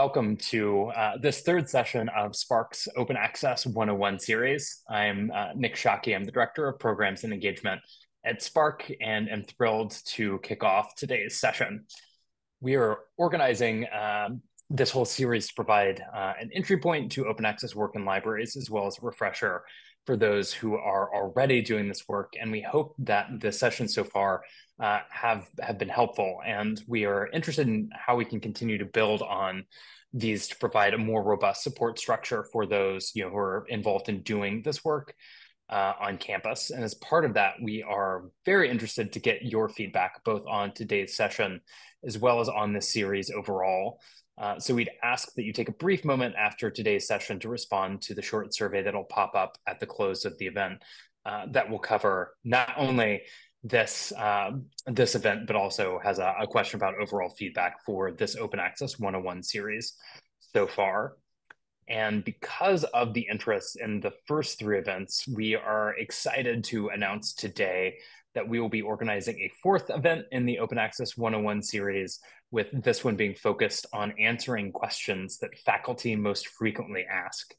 welcome to uh, this third session of SPARC's Open Access 101 series. I'm uh, Nick Shockey. I'm the Director of Programs and Engagement at Spark and am thrilled to kick off today's session. We are organizing um, this whole series to provide uh, an entry point to open access work in libraries, as well as a refresher for those who are already doing this work. And we hope that the sessions so far uh, have have been helpful. And we are interested in how we can continue to build on these to provide a more robust support structure for those you know who are involved in doing this work uh, on campus. And as part of that, we are very interested to get your feedback both on today's session as well as on this series overall. Uh, so we'd ask that you take a brief moment after today's session to respond to the short survey that'll pop up at the close of the event uh, that will cover not only this uh, this event, but also has a, a, question about overall feedback for this Open Access 101 series so far. And because of the interest in the first three events, we are excited to announce today that we will be organizing a fourth event in the Open Access 101 series, with this one being focused on answering questions that faculty most frequently ask.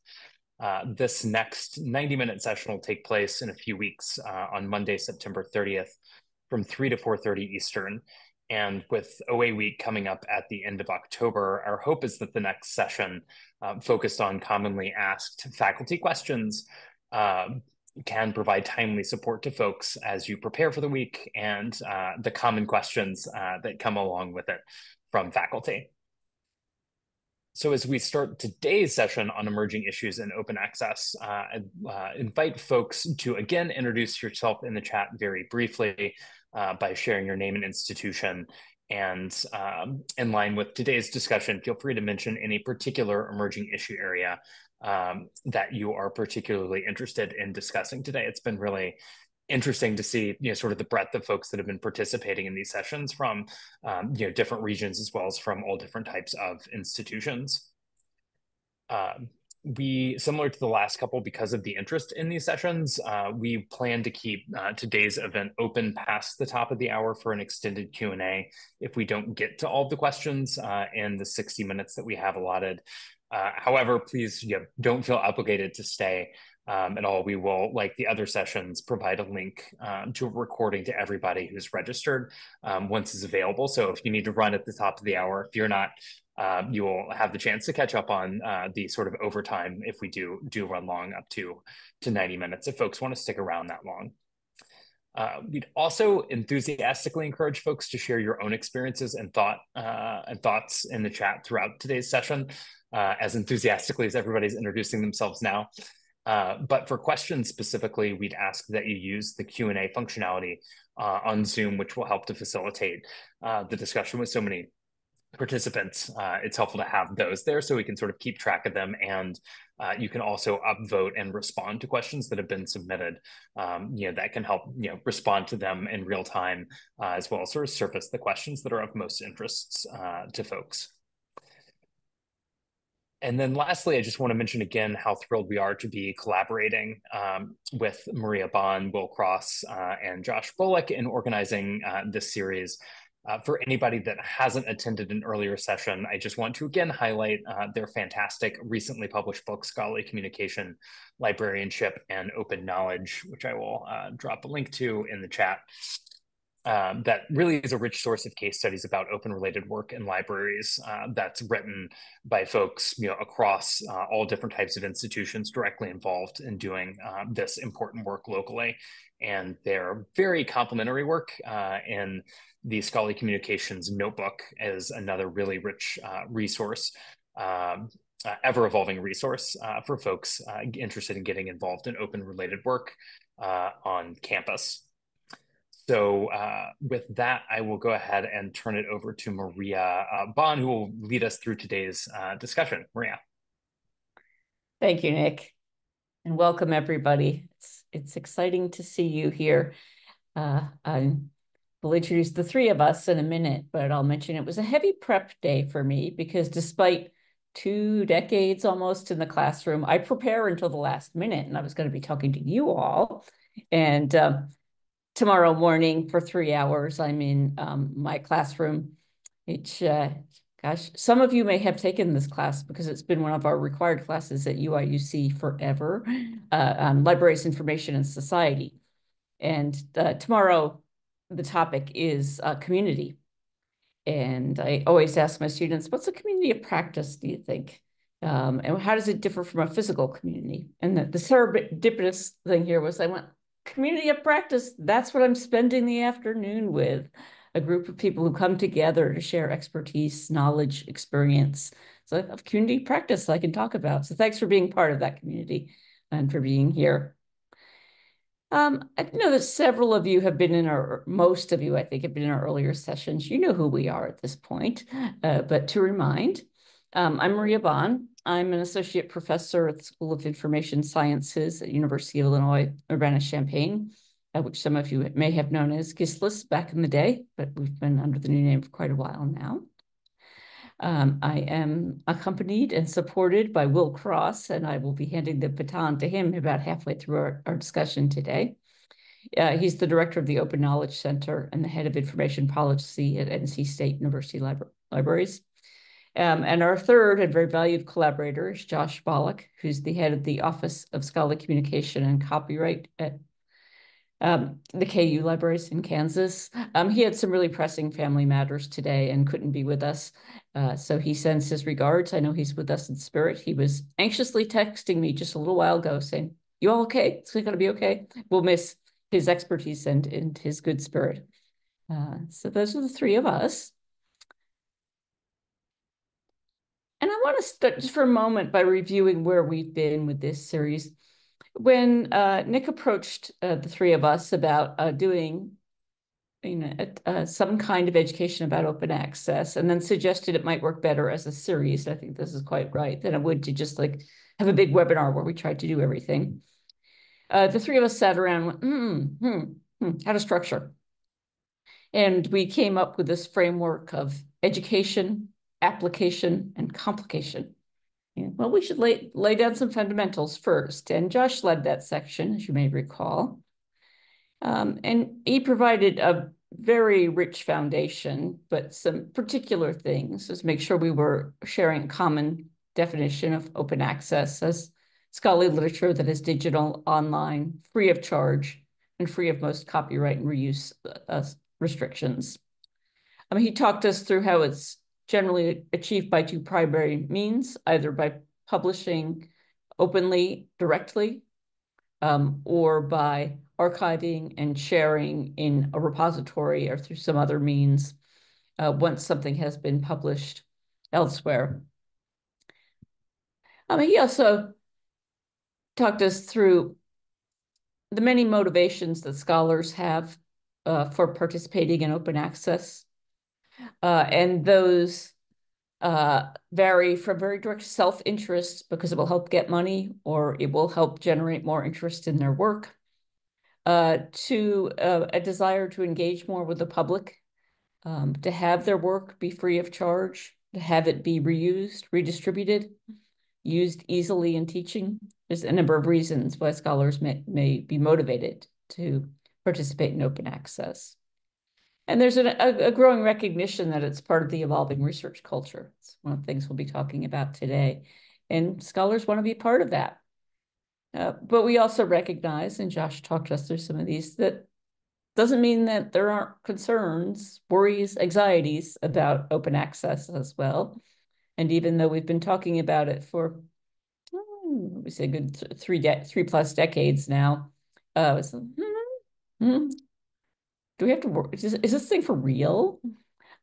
Uh, this next 90 minute session will take place in a few weeks uh, on Monday, September 30th from 3 to 4.30 Eastern. And with OA week coming up at the end of October, our hope is that the next session uh, focused on commonly asked faculty questions uh, can provide timely support to folks as you prepare for the week and uh, the common questions uh, that come along with it from faculty. So as we start today's session on emerging issues in open access, uh, uh, invite folks to again introduce yourself in the chat very briefly uh, by sharing your name and institution. And um, in line with today's discussion, feel free to mention any particular emerging issue area um, that you are particularly interested in discussing today. It's been really interesting to see you know sort of the breadth of folks that have been participating in these sessions from um, you know different regions as well as from all different types of institutions. Um, we similar to the last couple because of the interest in these sessions uh, we plan to keep uh, today's event open past the top of the hour for an extended q&a if we don't get to all the questions uh, in the 60 minutes that we have allotted uh, however, please you know, don't feel obligated to stay um, at all. We will, like the other sessions, provide a link um, to a recording to everybody who's registered um, once it's available. So if you need to run at the top of the hour, if you're not, uh, you will have the chance to catch up on uh, the sort of overtime if we do do run long up to to 90 minutes. If folks want to stick around that long. Uh, we'd also enthusiastically encourage folks to share your own experiences and thought uh, and thoughts in the chat throughout today's session uh, as enthusiastically as everybody's introducing themselves now. Uh, but for questions specifically, we'd ask that you use the Q&A functionality uh, on Zoom, which will help to facilitate uh, the discussion with so many participants. Uh, it's helpful to have those there so we can sort of keep track of them. And uh, you can also upvote and respond to questions that have been submitted. Um, you know, that can help, you know, respond to them in real time, as well as sort of surface the questions that are of most interest to folks. And then lastly, I just want to mention again how thrilled we are to be collaborating um, with Maria Bonn, Will Cross, uh, and Josh Bolick in organizing uh, this series. Uh, for anybody that hasn't attended an earlier session, I just want to again highlight uh, their fantastic recently published book, Scholarly Communication, Librarianship, and Open Knowledge, which I will uh, drop a link to in the chat um, that really is a rich source of case studies about open related work in libraries uh, that's written by folks you know across uh, all different types of institutions directly involved in doing um, this important work locally. And their very complementary work uh, in the scholarly communications notebook is another really rich uh, resource um, uh, ever evolving resource uh, for folks interested in getting involved in open related work on campus so uh, with that, I will go ahead and turn it over to Maria uh, Bonn, who will lead us through today's uh, discussion. Maria. Thank you, Nick, and welcome everybody. It's, it's exciting to see you here. Uh, I will introduce the three of us in a minute, but I'll mention it was a heavy prep day for me because despite two decades almost in the classroom, I prepare until the last minute, and I was going to be talking to you all. And um, tomorrow morning for three hours. I'm in um, my classroom, which uh, gosh, some of you may have taken this class because it's been one of our required classes at UIUC forever uh, on libraries, information, and society. And uh, tomorrow, the topic is uh, community. And I always ask my students, what's a community of practice, do you think? Um, and how does it differ from a physical community? And the, the serendipitous thing here was I went, community of practice, that's what I'm spending the afternoon with a group of people who come together to share expertise, knowledge, experience. So of community practice I can talk about. So thanks for being part of that community and for being here. Um, I know that several of you have been in our, most of you, I think, have been in our earlier sessions. You know who we are at this point. Uh, but to remind, um, I'm Maria Bonn. I'm an associate professor at the School of Information Sciences at University of Illinois, Urbana-Champaign uh, which some of you may have known as GSLIS back in the day, but we've been under the new name for quite a while now. Um, I am accompanied and supported by Will Cross, and I will be handing the baton to him about halfway through our, our discussion today. Uh, he's the director of the Open Knowledge Center and the head of information policy at NC State University Libra Libraries. Um, and our third and very valued collaborator is Josh Bolick, who's the head of the Office of Scholarly Communication and Copyright at um, the KU libraries in Kansas. Um, he had some really pressing family matters today and couldn't be with us. Uh, so he sends his regards. I know he's with us in spirit. He was anxiously texting me just a little while ago saying, you all okay? It's going to be okay. We'll miss his expertise and, and his good spirit. Uh, so those are the three of us. And I want to start just for a moment by reviewing where we've been with this series when uh, Nick approached uh, the three of us about uh, doing you know, some kind of education about open access and then suggested it might work better as a series. I think this is quite right than it would to just like have a big webinar where we tried to do everything. Uh, the three of us sat around and went, mm, hmm, hmm, how to structure. And we came up with this framework of education, application, and complication. Yeah, well, we should lay, lay down some fundamentals first. And Josh led that section, as you may recall. Um, and he provided a very rich foundation, but some particular things was make sure we were sharing a common definition of open access as scholarly literature that is digital, online, free of charge, and free of most copyright and reuse uh, restrictions. I mean, he talked us through how it's generally achieved by two primary means, either by publishing openly, directly, um, or by archiving and sharing in a repository or through some other means uh, once something has been published elsewhere. Um, he also talked us through the many motivations that scholars have uh, for participating in open access uh, and those uh, vary from very direct self-interest because it will help get money or it will help generate more interest in their work uh, to uh, a desire to engage more with the public, um, to have their work be free of charge, to have it be reused, redistributed, used easily in teaching. There's a number of reasons why scholars may, may be motivated to participate in open access. And there's a, a, growing recognition that it's part of the evolving research culture. It's one of the things we'll be talking about today. And scholars want to be part of that. Uh, but we also recognize, and Josh talked us through some of these, that doesn't mean that there aren't concerns, worries, anxieties about open access as well. And even though we've been talking about it for, we say good three, three plus decades now, uh, hmm, hmm, do we have to work? Is, is this thing for real?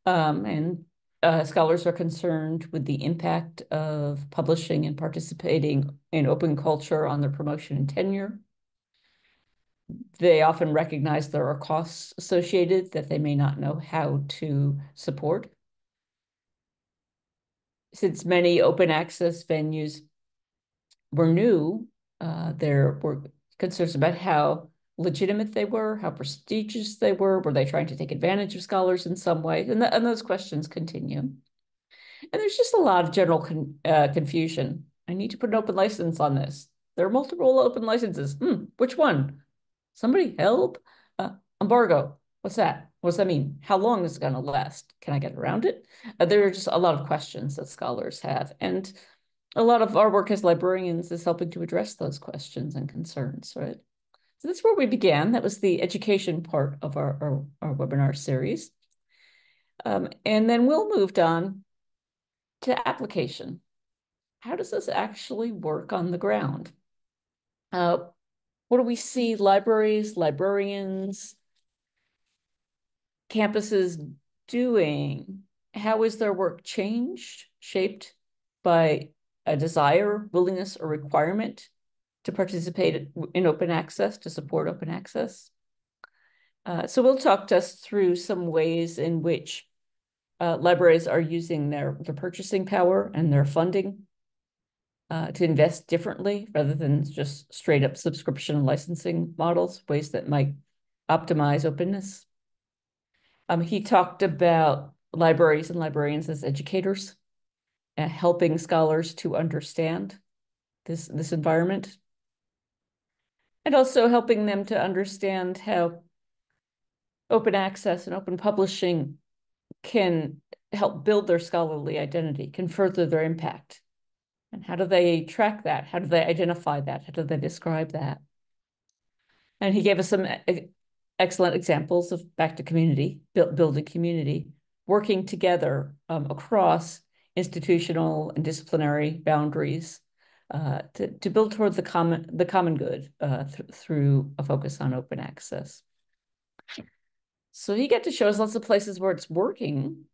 Um, and uh, scholars are concerned with the impact of publishing and participating in open culture on their promotion and tenure. They often recognize there are costs associated that they may not know how to support. Since many open access venues were new, uh, there were concerns about how legitimate they were, how prestigious they were, were they trying to take advantage of scholars in some way? And, and those questions continue. And there's just a lot of general con, uh, confusion. I need to put an open license on this. There are multiple open licenses. Hmm, which one? Somebody help? Uh, embargo. what's that? What does that mean? How long is it going to last? Can I get around it? Uh, there are just a lot of questions that scholars have. And a lot of our work as librarians is helping to address those questions and concerns, right? So that's where we began. That was the education part of our, our, our webinar series. Um, and then we'll moved on to application. How does this actually work on the ground? Uh, what do we see libraries, librarians, campuses doing? How is their work changed, shaped by a desire, willingness, or requirement to participate in open access, to support open access? Uh, so we'll talk us through some ways in which uh, libraries are using their, their purchasing power and their funding uh, to invest differently rather than just straight up subscription and licensing models, ways that might optimize openness. Um, he talked about libraries and librarians as educators, uh, helping scholars to understand this, this environment, and also helping them to understand how open access and open publishing can help build their scholarly identity, can further their impact. And how do they track that? How do they identify that? How do they describe that? And he gave us some excellent examples of back to community, build, building community, working together um, across institutional and disciplinary boundaries uh, to, to build towards the common the common good uh, th through a focus on open access. So you get to show us lots of places where it's working.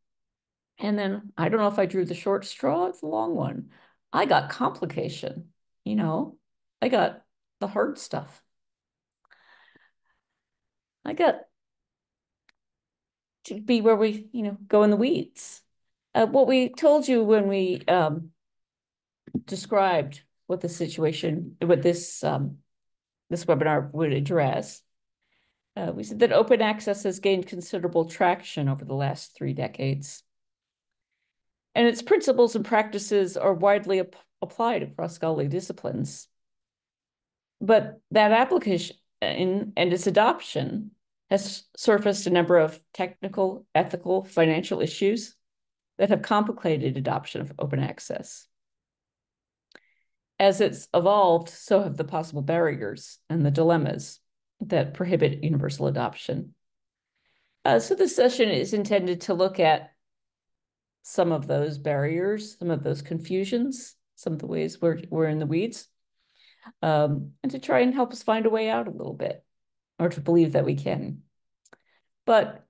And then I don't know if I drew the short straw, it's the long one. I got complication, you know, I got the hard stuff. I got to be where we, you know, go in the weeds. Uh, what we told you when we um, described what the situation, what this um, this webinar would address uh, we said that open access has gained considerable traction over the last three decades. And its principles and practices are widely ap applied across scholarly disciplines. But that application and its adoption has surfaced a number of technical, ethical, financial issues that have complicated adoption of open access. As it's evolved, so have the possible barriers and the dilemmas that prohibit universal adoption. Uh, so this session is intended to look at some of those barriers, some of those confusions, some of the ways we're, we're in the weeds, um, and to try and help us find a way out a little bit, or to believe that we can. But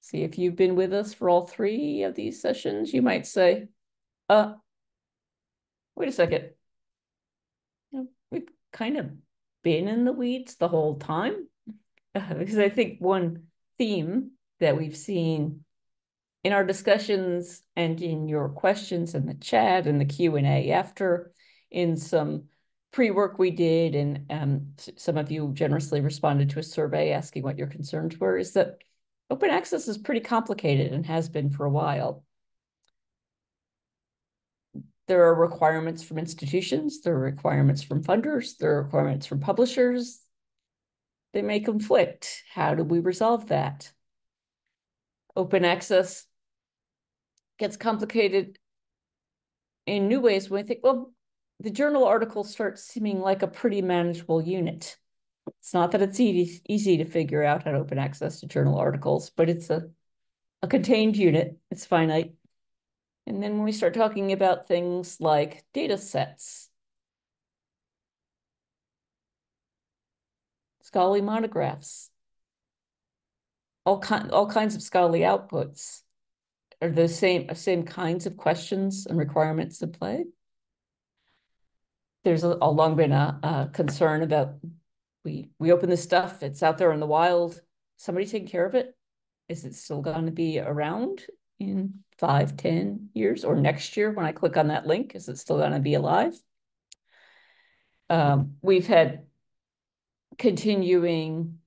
see, if you've been with us for all three of these sessions, you might say, uh, wait a second. We've kind of been in the weeds the whole time. Uh, because I think one theme that we've seen in our discussions and in your questions in the chat and the Q&A after in some pre-work we did and um, some of you generously responded to a survey asking what your concerns were is that open access is pretty complicated and has been for a while. There are requirements from institutions, there are requirements from funders, there are requirements from publishers. They may conflict. How do we resolve that? Open access gets complicated in new ways when we think, well, the journal article starts seeming like a pretty manageable unit. It's not that it's easy, easy to figure out how to open access to journal articles, but it's a, a contained unit. It's finite. And then when we start talking about things like data sets, scholarly monographs, all, kind, all kinds of scholarly outputs, are the same, same kinds of questions and requirements at play? There's a, a long been a, a concern about we we open this stuff, it's out there in the wild. Somebody taking care of it? Is it still going to be around in five, ten years or next year when I click on that link? Is it still going to be alive? Um, we've had continuing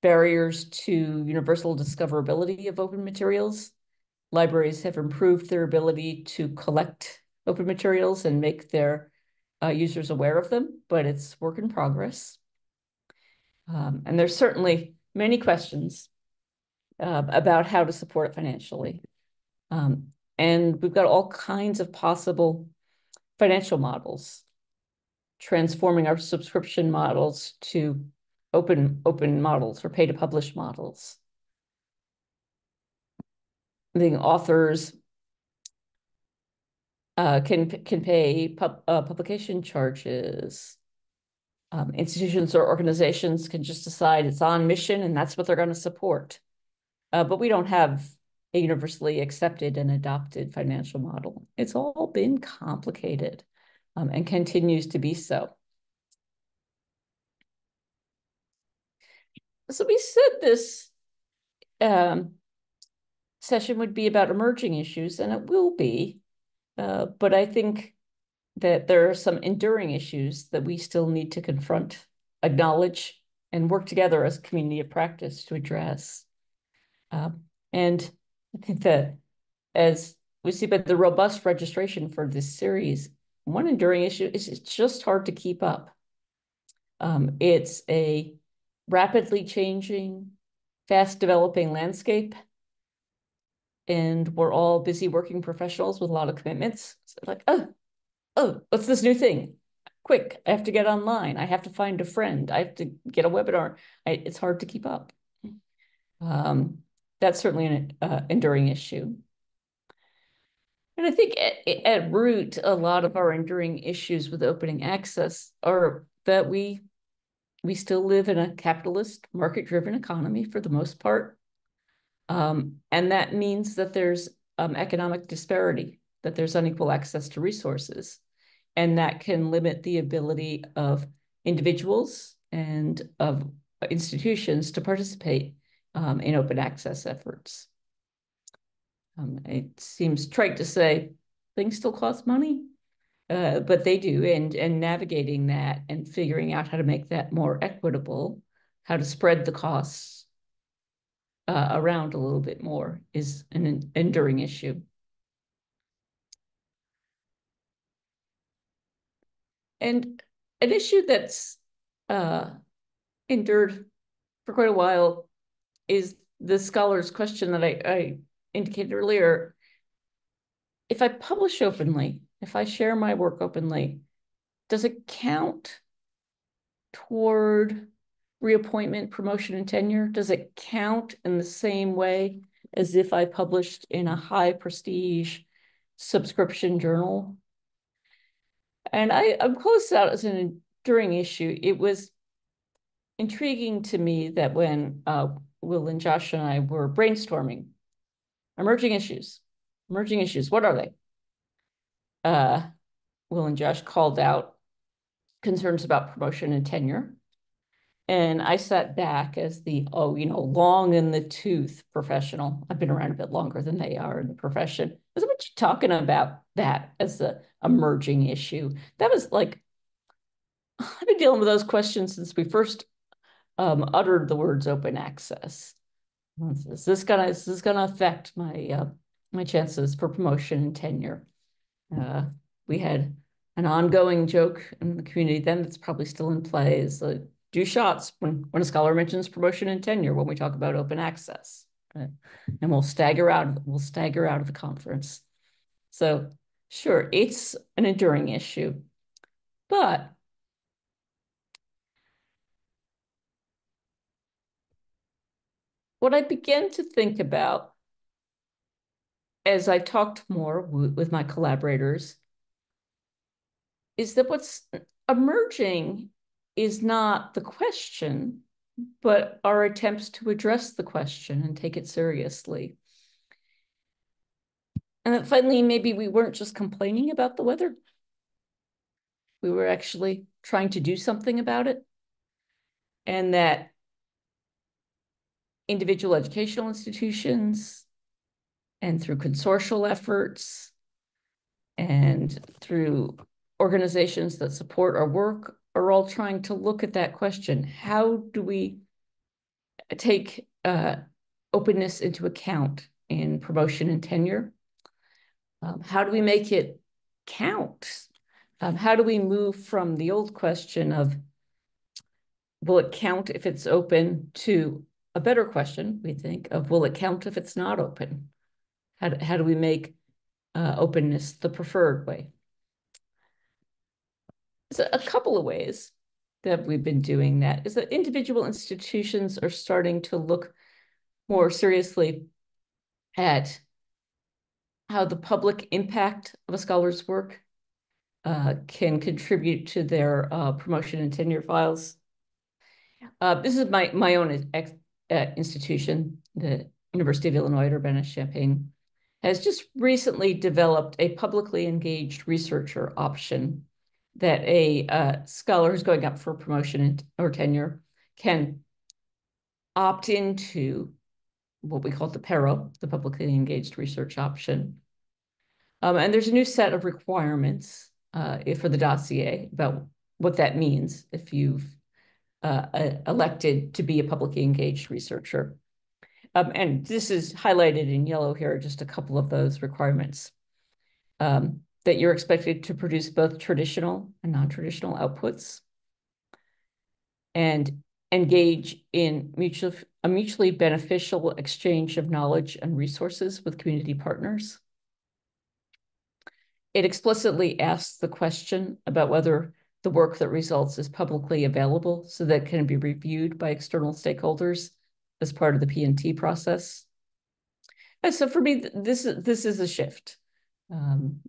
barriers to universal discoverability of open materials. Libraries have improved their ability to collect open materials and make their uh, users aware of them, but it's work in progress. Um, and there's certainly many questions uh, about how to support it financially. Um, and we've got all kinds of possible financial models, transforming our subscription models to open open models or pay to publish models. The authors uh, can can pay pub, uh, publication charges. Um, institutions or organizations can just decide it's on mission and that's what they're going to support. Uh, but we don't have a universally accepted and adopted financial model. It's all been complicated um, and continues to be so. So we said this um, session would be about emerging issues, and it will be. Uh, but I think that there are some enduring issues that we still need to confront, acknowledge, and work together as a community of practice to address. Um, and I think that as we see by the robust registration for this series, one enduring issue is it's just hard to keep up. Um, it's a rapidly changing, fast developing landscape. And we're all busy working professionals with a lot of commitments. So like, oh, oh, what's this new thing? Quick, I have to get online. I have to find a friend. I have to get a webinar. I, it's hard to keep up. Um, that's certainly an uh, enduring issue. And I think at, at root, a lot of our enduring issues with opening access are that we we still live in a capitalist, market-driven economy for the most part. Um, and that means that there's um, economic disparity, that there's unequal access to resources. And that can limit the ability of individuals and of institutions to participate um, in open access efforts. Um, it seems trite to say things still cost money, uh, but they do. And, and navigating that and figuring out how to make that more equitable, how to spread the costs uh, around a little bit more is an enduring issue. And an issue that's uh, endured for quite a while is the scholar's question that I, I indicated earlier. If I publish openly, if I share my work openly, does it count toward reappointment, promotion, and tenure? Does it count in the same way as if I published in a high prestige subscription journal? And I, I'm close out as an enduring issue. It was intriguing to me that when uh, Will and Josh and I were brainstorming emerging issues. Emerging issues, what are they? Uh, Will and Josh called out concerns about promotion and tenure. And I sat back as the, oh, you know, long in the tooth professional. I've been around a bit longer than they are in the profession. I what you talking about that as a emerging issue? That was like, I've been dealing with those questions since we first um, uttered the words open access. Is this gonna is this gonna affect my uh, my chances for promotion and tenure? Uh, we had an ongoing joke in the community then that's probably still in play is uh, do shots when when a scholar mentions promotion and tenure when we talk about open access, right? and we'll stagger out we'll stagger out of the conference. So sure, it's an enduring issue, but what I began to think about as I talked more with my collaborators is that what's emerging is not the question, but our attempts to address the question and take it seriously. And that finally, maybe we weren't just complaining about the weather. We were actually trying to do something about it. And that individual educational institutions and through consortial efforts and through organizations that support our work are all trying to look at that question. How do we take uh, openness into account in promotion and tenure? Um, how do we make it count? Um, how do we move from the old question of will it count if it's open to a better question, we think, of will it count if it's not open? How do, how do we make uh, openness the preferred way? So a couple of ways that we've been doing that is that individual institutions are starting to look more seriously at how the public impact of a scholar's work uh, can contribute to their uh, promotion and tenure files. Uh, this is my, my own ex, uh, institution, the University of Illinois at Urbana-Champaign, has just recently developed a publicly engaged researcher option that a uh, scholar who's going up for promotion or tenure can opt into what we call the PERO, the publicly engaged research option. Um, and there's a new set of requirements uh, for the dossier about what that means if you've uh, elected to be a publicly engaged researcher. Um, and this is highlighted in yellow here, just a couple of those requirements. Um, that you're expected to produce both traditional and non-traditional outputs and engage in mutual, a mutually beneficial exchange of knowledge and resources with community partners. It explicitly asks the question about whether the work that results is publicly available so that can be reviewed by external stakeholders as part of the P&T process. And so for me, this, is this is a shift. Um,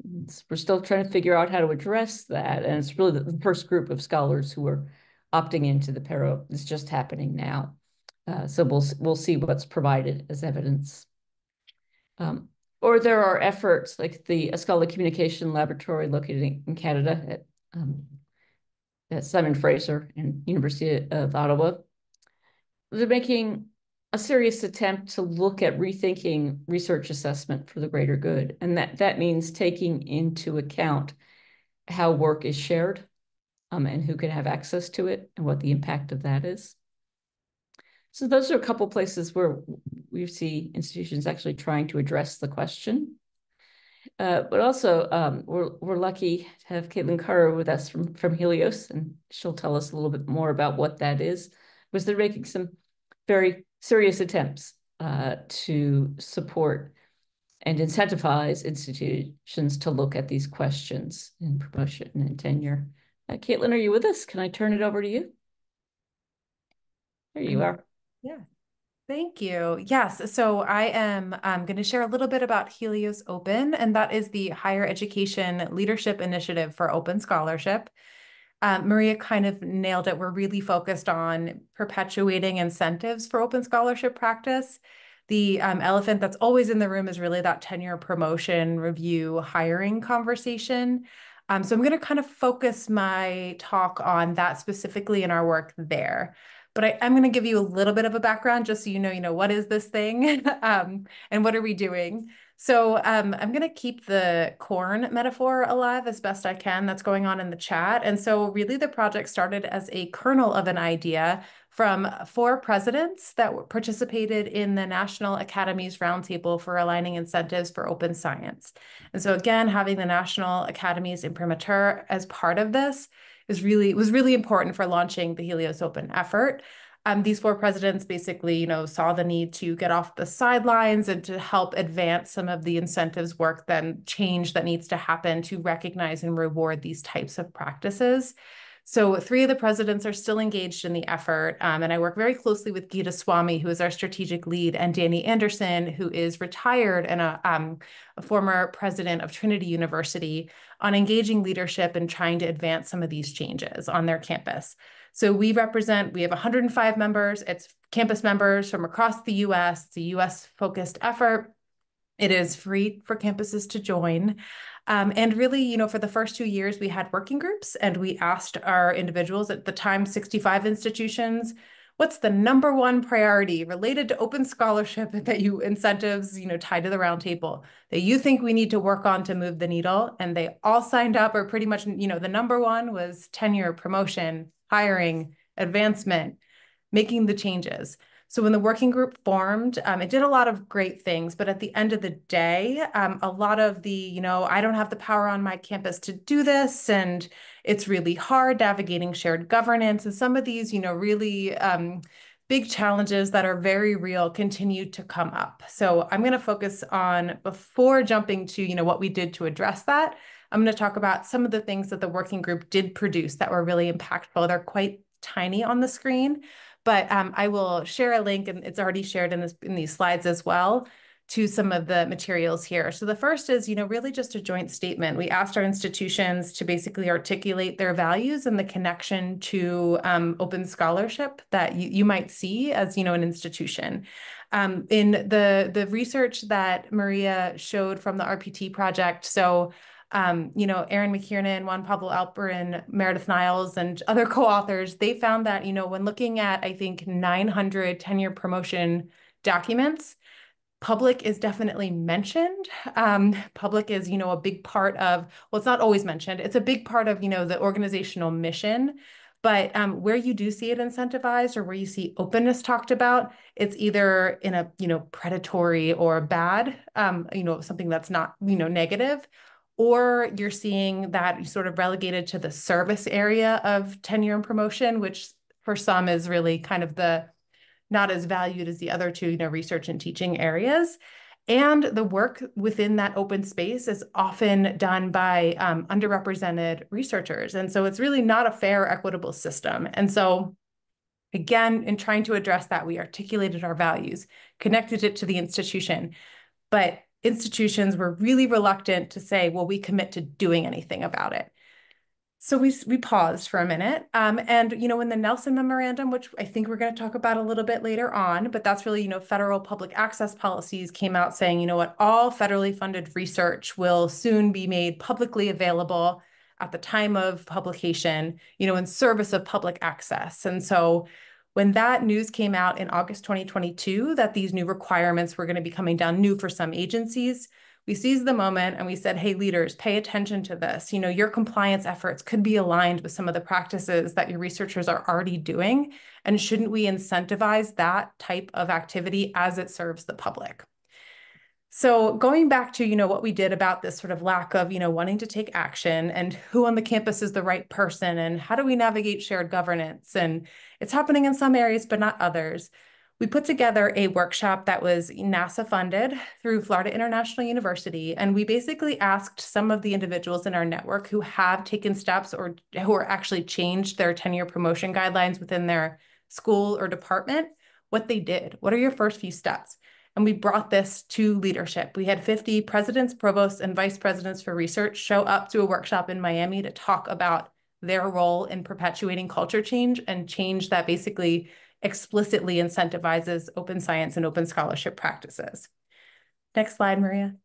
we're still trying to figure out how to address that. And it's really the first group of scholars who are opting into the PERO. It's just happening now. Uh, so we'll, we'll see what's provided as evidence. Um, or there are efforts like the Scholar Communication Laboratory located in Canada at, um, at Simon Fraser and University of Ottawa. They're making a serious attempt to look at rethinking research assessment for the greater good. And that, that means taking into account how work is shared um, and who can have access to it and what the impact of that is. So those are a couple places where we see institutions actually trying to address the question. Uh, but also, um, we're, we're lucky to have Caitlin Carr with us from, from Helios, and she'll tell us a little bit more about what that is, Was they're making some very serious attempts uh, to support and incentivize institutions to look at these questions in promotion and tenure. Uh, Caitlin, are you with us? Can I turn it over to you? There you are. Yeah. Thank you. Yes. So I am um, going to share a little bit about Helios Open, and that is the higher education leadership initiative for open scholarship. Um, Maria kind of nailed it. We're really focused on perpetuating incentives for open scholarship practice. The um, elephant that's always in the room is really that tenure promotion review hiring conversation. Um, so I'm going to kind of focus my talk on that specifically in our work there. But I, am going to give you a little bit of a background just so you know, you know, what is this thing um, and what are we doing? So um, I'm going to keep the corn metaphor alive as best I can that's going on in the chat. And so really the project started as a kernel of an idea from four presidents that participated in the National Academies Roundtable for Aligning Incentives for Open Science. And so again, having the National Academies Imprimatur as part of this is really was really important for launching the Helios Open effort. Um, these four presidents basically, you know, saw the need to get off the sidelines and to help advance some of the incentives work, then change that needs to happen to recognize and reward these types of practices. So three of the presidents are still engaged in the effort. Um, and I work very closely with Gita Swami, who is our strategic lead, and Danny Anderson, who is retired and a, um, a former president of Trinity University on engaging leadership and trying to advance some of these changes on their campus. So we represent, we have 105 members. It's campus members from across the US. It's a US focused effort. It is free for campuses to join. Um, and really, you know, for the first two years, we had working groups and we asked our individuals at the time, 65 institutions, what's the number one priority related to open scholarship that you incentives, you know, tied to the roundtable that you think we need to work on to move the needle? And they all signed up or pretty much, you know, the number one was tenure, promotion, hiring, advancement, making the changes. So when the working group formed, um, it did a lot of great things, but at the end of the day, um, a lot of the, you know, I don't have the power on my campus to do this, and it's really hard navigating shared governance, and some of these, you know, really um, big challenges that are very real continue to come up. So I'm going to focus on before jumping to, you know, what we did to address that. I'm going to talk about some of the things that the working group did produce that were really impactful. They're quite tiny on the screen, but um, I will share a link and it's already shared in this in these slides as well to some of the materials here. So the first is, you know, really just a joint statement. We asked our institutions to basically articulate their values and the connection to um, open scholarship that you, you might see as, you know, an institution. Um, in the, the research that Maria showed from the RPT project, so um, you know, Erin McKiernan, Juan Pablo Alperin, Meredith Niles, and other co-authors, they found that, you know, when looking at, I think, 900 tenure promotion documents, public is definitely mentioned. Um, public is, you know, a big part of, well, it's not always mentioned. It's a big part of, you know, the organizational mission. But um, where you do see it incentivized or where you see openness talked about, it's either in a, you know, predatory or bad, um, you know, something that's not, you know, negative, or you're seeing that sort of relegated to the service area of tenure and promotion, which for some is really kind of the not as valued as the other two, you know, research and teaching areas. And the work within that open space is often done by um, underrepresented researchers. And so it's really not a fair, equitable system. And so again, in trying to address that, we articulated our values, connected it to the institution. But institutions were really reluctant to say, well, we commit to doing anything about it. So we we paused for a minute, um, and you know, in the Nelson Memorandum, which I think we're going to talk about a little bit later on, but that's really you know, federal public access policies came out saying, you know what, all federally funded research will soon be made publicly available at the time of publication, you know, in service of public access. And so when that news came out in August 2022 that these new requirements were going to be coming down new for some agencies, we seized the moment and we said, hey, leaders, pay attention to this. You know, your compliance efforts could be aligned with some of the practices that your researchers are already doing. And shouldn't we incentivize that type of activity as it serves the public? So going back to, you know, what we did about this sort of lack of, you know, wanting to take action and who on the campus is the right person and how do we navigate shared governance? And it's happening in some areas, but not others. We put together a workshop that was NASA funded through Florida International University. And we basically asked some of the individuals in our network who have taken steps or who are actually changed their tenure promotion guidelines within their school or department what they did. What are your first few steps? And we brought this to leadership. We had 50 presidents, provosts, and vice presidents for research show up to a workshop in Miami to talk about their role in perpetuating culture change and change that basically explicitly incentivizes open science and open scholarship practices. Next slide, Maria.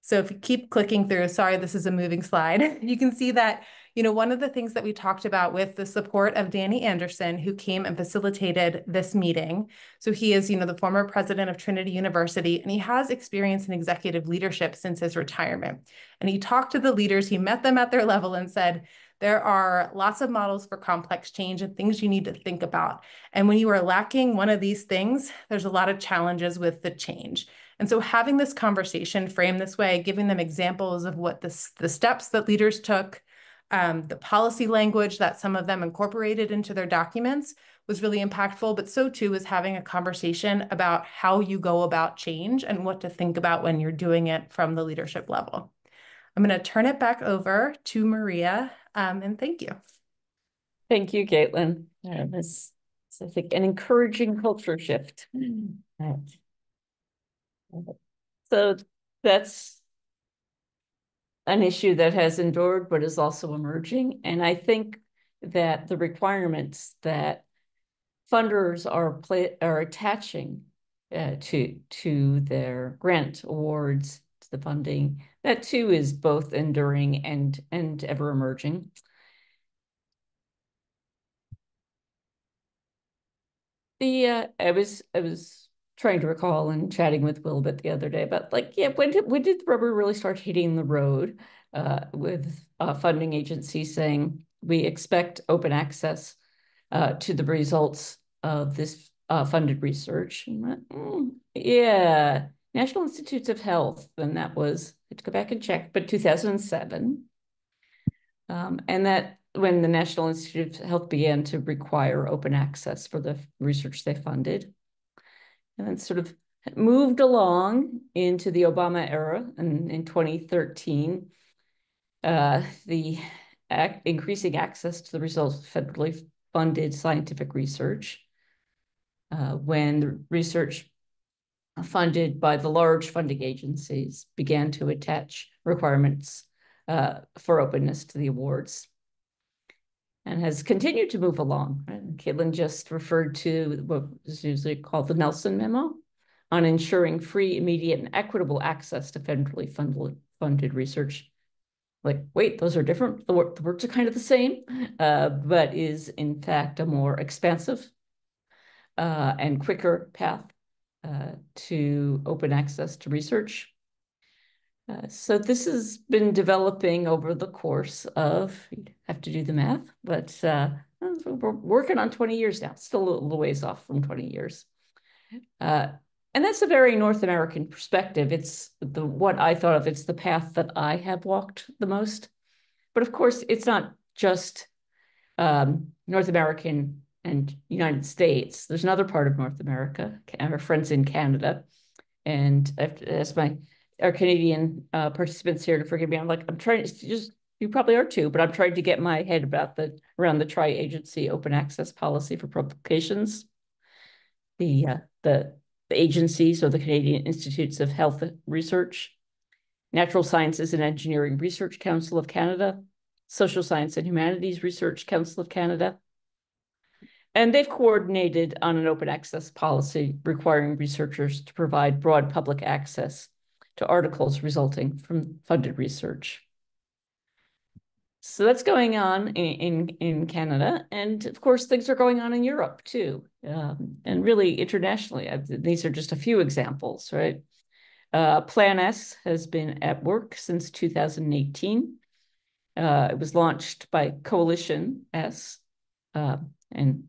So if you keep clicking through, sorry, this is a moving slide, you can see that you know, one of the things that we talked about with the support of Danny Anderson, who came and facilitated this meeting. So he is, you know, the former president of Trinity University, and he has experience in executive leadership since his retirement. And he talked to the leaders, he met them at their level and said, there are lots of models for complex change and things you need to think about. And when you are lacking one of these things, there's a lot of challenges with the change. And so having this conversation framed this way, giving them examples of what the, the steps that leaders took, um, the policy language that some of them incorporated into their documents was really impactful, but so too is having a conversation about how you go about change and what to think about when you're doing it from the leadership level. I'm going to turn it back over to Maria, um, and thank you. Thank you, Caitlin. Uh, this is, I think, an encouraging culture shift. Right. So that's an issue that has endured but is also emerging. And I think that the requirements that funders are play, are attaching uh, to to their grant awards to the funding that too is both enduring and and ever emerging. The uh, I was I was trying to recall and chatting with Will a bit the other day about like, yeah, when did when did the rubber really start hitting the road uh, with uh, funding agencies saying we expect open access uh, to the results of this uh, funded research? Went, mm, yeah, National Institutes of Health, and that was I had to go back and check, but 2007. Um, and that when the National Institute of Health began to require open access for the research they funded. And then sort of moved along into the Obama era and in 2013, uh, the ac increasing access to the results of federally funded scientific research uh, when the research funded by the large funding agencies began to attach requirements uh, for openness to the awards and has continued to move along. Caitlin just referred to what is usually called the Nelson Memo on ensuring free, immediate, and equitable access to federally funded, funded research. Like, wait, those are different. The, the words are kind of the same, uh, but is in fact a more expansive uh, and quicker path uh, to open access to research. Uh, so this has been developing over the course of, you have to do the math, but uh, we're working on 20 years now, still a little ways off from 20 years. Uh, and that's a very North American perspective. It's the what I thought of, it's the path that I have walked the most. But of course, it's not just um, North American and United States. There's another part of North America, our friends in Canada. And as my our Canadian uh, participants here to forgive me, I'm like, I'm trying to just, you probably are too, but I'm trying to get my head about the, around the tri-agency open access policy for publications. The, uh, the, the agencies or the Canadian Institutes of Health Research, Natural Sciences and Engineering Research Council of Canada, Social Science and Humanities Research Council of Canada, and they've coordinated on an open access policy requiring researchers to provide broad public access to articles resulting from funded research. So that's going on in, in, in Canada. And of course, things are going on in Europe too, um, and really internationally. I've, these are just a few examples, right? Uh, Plan S has been at work since 2018. Uh, it was launched by Coalition S, uh, and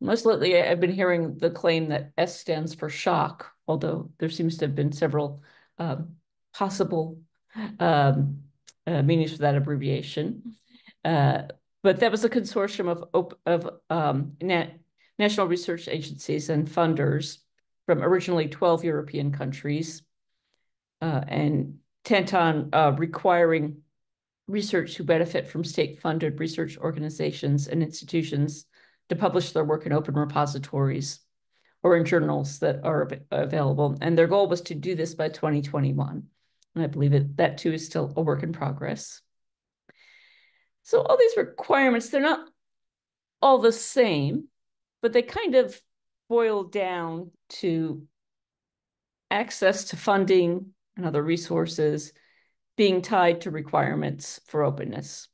most lately, I've been hearing the claim that S stands for shock, although there seems to have been several um, possible um, uh, meanings for that abbreviation. Uh, but that was a consortium of, of um, national research agencies and funders from originally 12 European countries uh, and intent on uh, requiring research who benefit from state-funded research organizations and institutions to publish their work in open repositories or in journals that are available. And their goal was to do this by 2021. And I believe that that too is still a work in progress. So all these requirements, they're not all the same, but they kind of boil down to access to funding and other resources being tied to requirements for openness.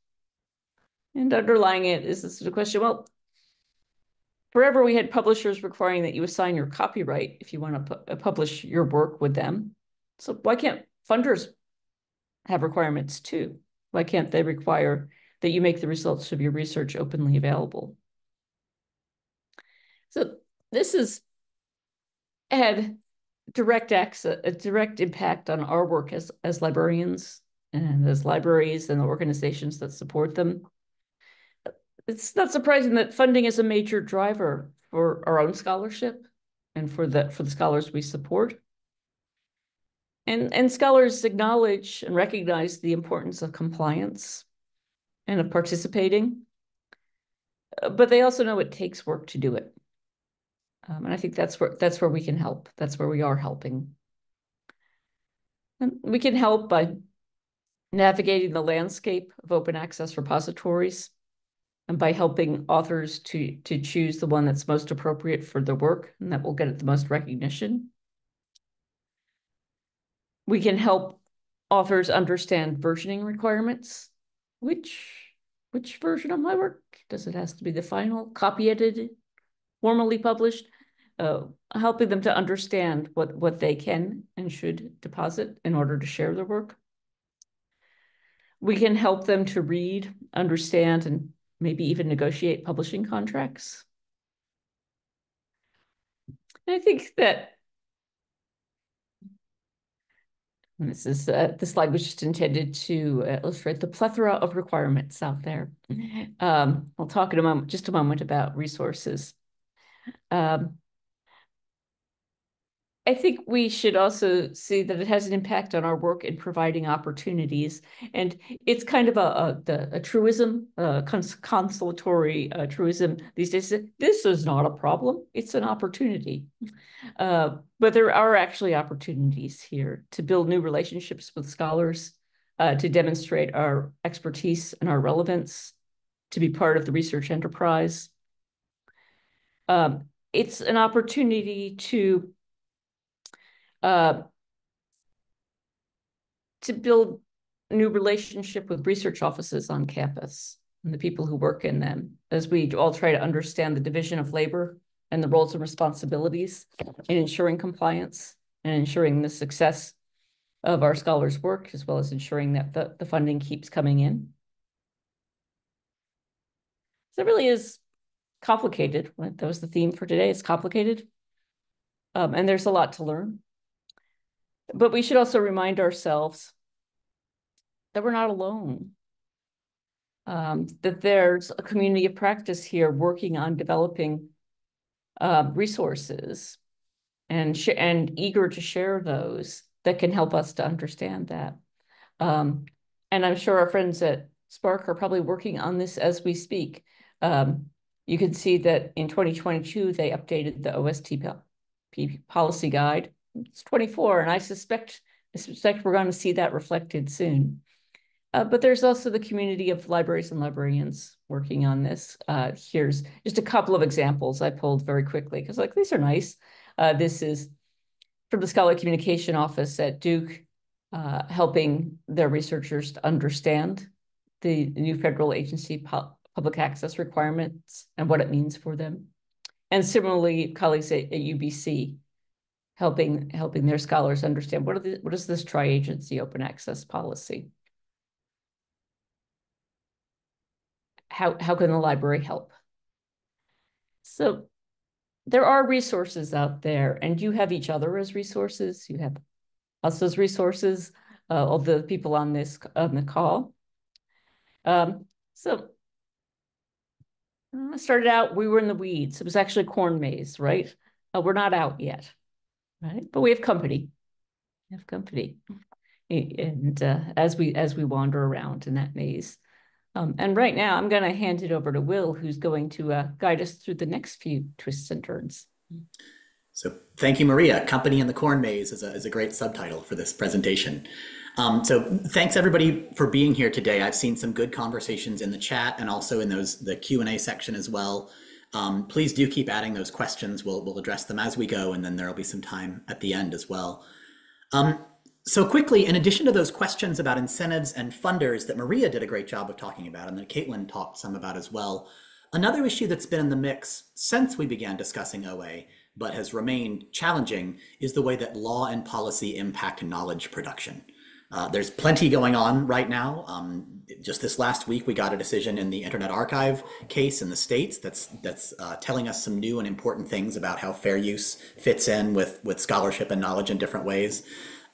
And underlying it is this of question, well, forever we had publishers requiring that you assign your copyright if you want to pu uh, publish your work with them. So why can't funders have requirements too? Why can't they require that you make the results of your research openly available? So this has had direct access, a direct impact on our work as, as librarians and as libraries and the organizations that support them it's not surprising that funding is a major driver for our own scholarship and for the for the scholars we support. And, and scholars acknowledge and recognize the importance of compliance and of participating, uh, but they also know it takes work to do it. Um, and I think that's where that's where we can help. That's where we are helping. And we can help by navigating the landscape of open access repositories and by helping authors to to choose the one that's most appropriate for their work and that will get it the most recognition. We can help authors understand versioning requirements. Which which version of my work? Does it has to be the final, copy edited, formally published? Uh, helping them to understand what, what they can and should deposit in order to share their work. We can help them to read, understand, and maybe even negotiate publishing contracts. And I think that this is uh, the slide was just intended to uh, illustrate the plethora of requirements out there. Um, I'll talk in a moment, just a moment about resources. Um, I think we should also see that it has an impact on our work in providing opportunities. And it's kind of a, a, the, a truism, a cons consolatory uh, truism these days. This is not a problem, it's an opportunity. Uh, but there are actually opportunities here to build new relationships with scholars, uh, to demonstrate our expertise and our relevance, to be part of the research enterprise. Um, it's an opportunity to uh, to build new relationship with research offices on campus and the people who work in them as we all try to understand the division of labor and the roles and responsibilities in ensuring compliance and ensuring the success of our scholars' work, as well as ensuring that the, the funding keeps coming in. So it really is complicated. That was the theme for today. It's complicated. Um, and there's a lot to learn. But we should also remind ourselves that we're not alone. Um, that there's a community of practice here working on developing uh, resources and and eager to share those that can help us to understand that. Um, and I'm sure our friends at SPARC are probably working on this as we speak. Um, you can see that in 2022, they updated the OSTP policy guide it's 24, and I suspect I suspect we're going to see that reflected soon. Uh, but there's also the community of libraries and librarians working on this. Uh, here's just a couple of examples I pulled very quickly because like these are nice. Uh, this is from the Scholarly Communication Office at Duke, uh, helping their researchers to understand the new federal agency pu public access requirements and what it means for them. And similarly, colleagues at, at UBC helping helping their scholars understand what the, what is this tri-agency open access policy? How how can the library help? So there are resources out there, and you have each other as resources. You have us as resources, uh, all the people on this on the call. Um, so I started out, we were in the weeds. It was actually corn maze, right? Uh, we're not out yet right? But we have company. We have company, and uh, as we as we wander around in that maze. Um, and right now, I'm going to hand it over to Will, who's going to uh, guide us through the next few twists and turns. So thank you, Maria. Company in the Corn Maze is a, is a great subtitle for this presentation. Um, so thanks everybody for being here today. I've seen some good conversations in the chat and also in those the Q&A section as well. Um, please do keep adding those questions. We'll, we'll address them as we go, and then there'll be some time at the end as well. Um, so quickly, in addition to those questions about incentives and funders that Maria did a great job of talking about, and that Caitlin talked some about as well, another issue that's been in the mix since we began discussing OA, but has remained challenging, is the way that law and policy impact knowledge production. Uh, there's plenty going on right now. Um, just this last week, we got a decision in the Internet Archive case in the states that's that's uh, telling us some new and important things about how fair use fits in with with scholarship and knowledge in different ways.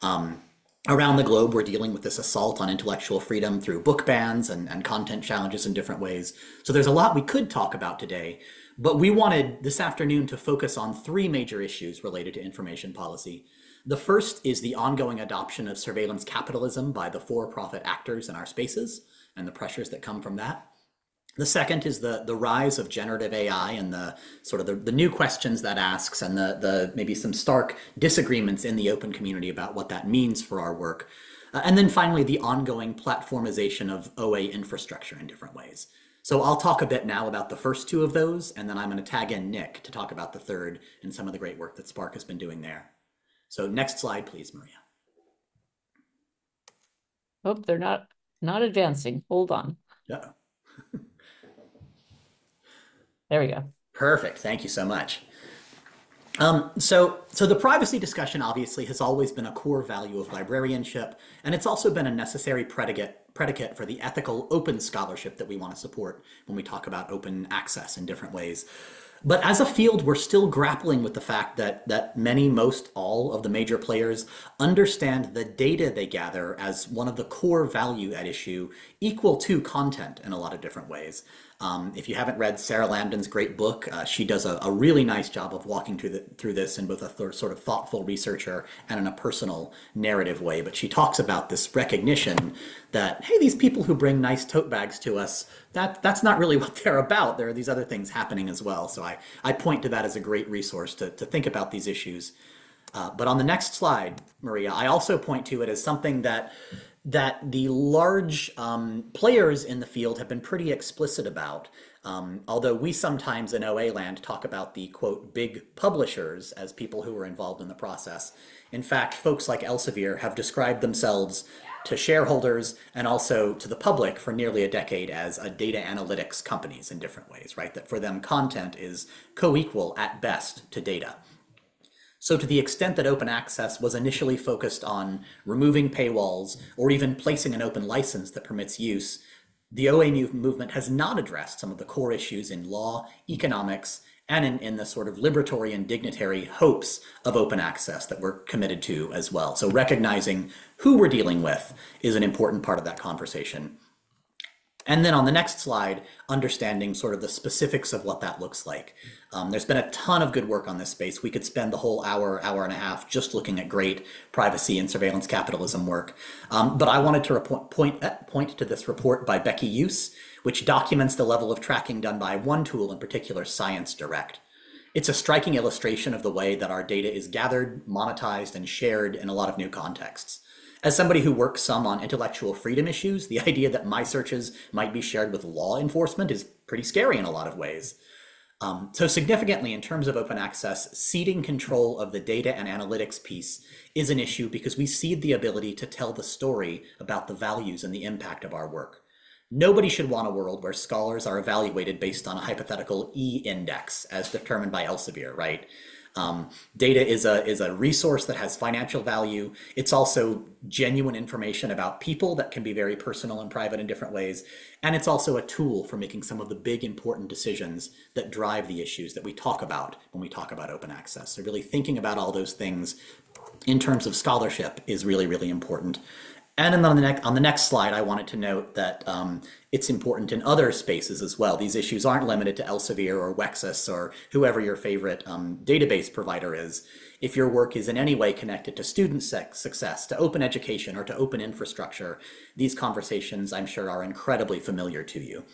Um, around the globe, we're dealing with this assault on intellectual freedom through book bans and, and content challenges in different ways. So there's a lot we could talk about today, but we wanted this afternoon to focus on three major issues related to information policy. The first is the ongoing adoption of surveillance capitalism by the for-profit actors in our spaces and the pressures that come from that. The second is the the rise of generative AI and the sort of the, the new questions that asks and the the maybe some stark disagreements in the open community about what that means for our work. Uh, and then finally, the ongoing platformization of OA infrastructure in different ways. So I'll talk a bit now about the first two of those, and then I'm going to tag in Nick to talk about the third and some of the great work that SPARC has been doing there. So next slide, please, Maria. Oh, they're not not advancing. Hold on. Yeah. there we go. Perfect. Thank you so much. Um, so, so the privacy discussion obviously has always been a core value of librarianship, and it's also been a necessary predicate predicate for the ethical open scholarship that we want to support when we talk about open access in different ways. But as a field, we're still grappling with the fact that that many, most all of the major players understand the data they gather as one of the core value at issue, equal to content in a lot of different ways. Um, if you haven't read Sarah Lamdan's great book, uh, she does a, a, really nice job of walking through, the, through this in both a th- sort of thoughtful researcher and in a personal narrative way. But she talks about this recognition that, hey, these people who bring nice tote bags to us, that, that's not really what they're about. There are these other things happening as well. So I, I point to that as a great resource to, to think about these issues. Uh, but on the next slide, Maria, I also point to it as something that that the large um, players in the field have been pretty explicit about. Um, although we sometimes in OA land talk about the quote big publishers as people who were involved in the process. In fact, folks like Elsevier have described themselves to shareholders and also to the public for nearly a decade as a data analytics companies in different ways, right? That for them, content is co-equal at best to data. So to the extent that open access was initially focused on removing paywalls or even placing an open license that permits use, the OA movement has not addressed some of the core issues in law, economics, and in, in the sort of liberatory and dignitary hopes of open access that we're committed to as well. So recognizing who we're dealing with is an important part of that conversation. And then on the next slide, understanding sort of the specifics of what that looks like. Um, there's been a ton of good work on this space. We could spend the whole hour, hour and a half just looking at great privacy and surveillance capitalism work. Um, but I wanted to point, uh, point to this report by Becky Yoose, which documents the level of tracking done by one tool in particular, Science Direct. It's a striking illustration of the way that our data is gathered, monetized, and shared in a lot of new contexts. As somebody who works some on intellectual freedom issues, the idea that my searches might be shared with law enforcement is pretty scary in a lot of ways. Um, so significantly, in terms of open access, ceding control of the data and analytics piece is an issue because we cede the ability to tell the story about the values and the impact of our work. Nobody should want a world where scholars are evaluated based on a hypothetical E index as determined by Elsevier, right? Um, data is a is a resource that has financial value. It's also genuine information about people that can be very personal and private in different ways, and it's also a tool for making some of the big important decisions that drive the issues that we talk about when we talk about open access. So really thinking about all those things in terms of scholarship is really really important. And then on the, next, on the next slide, I wanted to note that um, it's important in other spaces as well. These issues aren't limited to Elsevier or Wexis or whoever your favorite um, database provider is. If your work is in any way connected to student success, to open education, or to open infrastructure, these conversations, I'm sure, are incredibly familiar to you.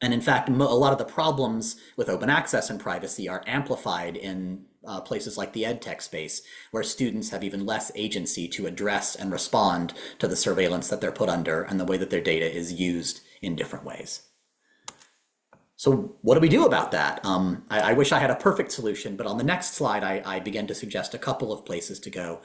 And in fact, a lot of the problems with open access and privacy are amplified in uh, places like the edtech space, where students have even less agency to address and respond to the surveillance that they're put under and the way that their data is used in different ways. So what do we do about that? Um, I, I, wish I had a perfect solution, but on the next slide, I, I begin to suggest a couple of places to go.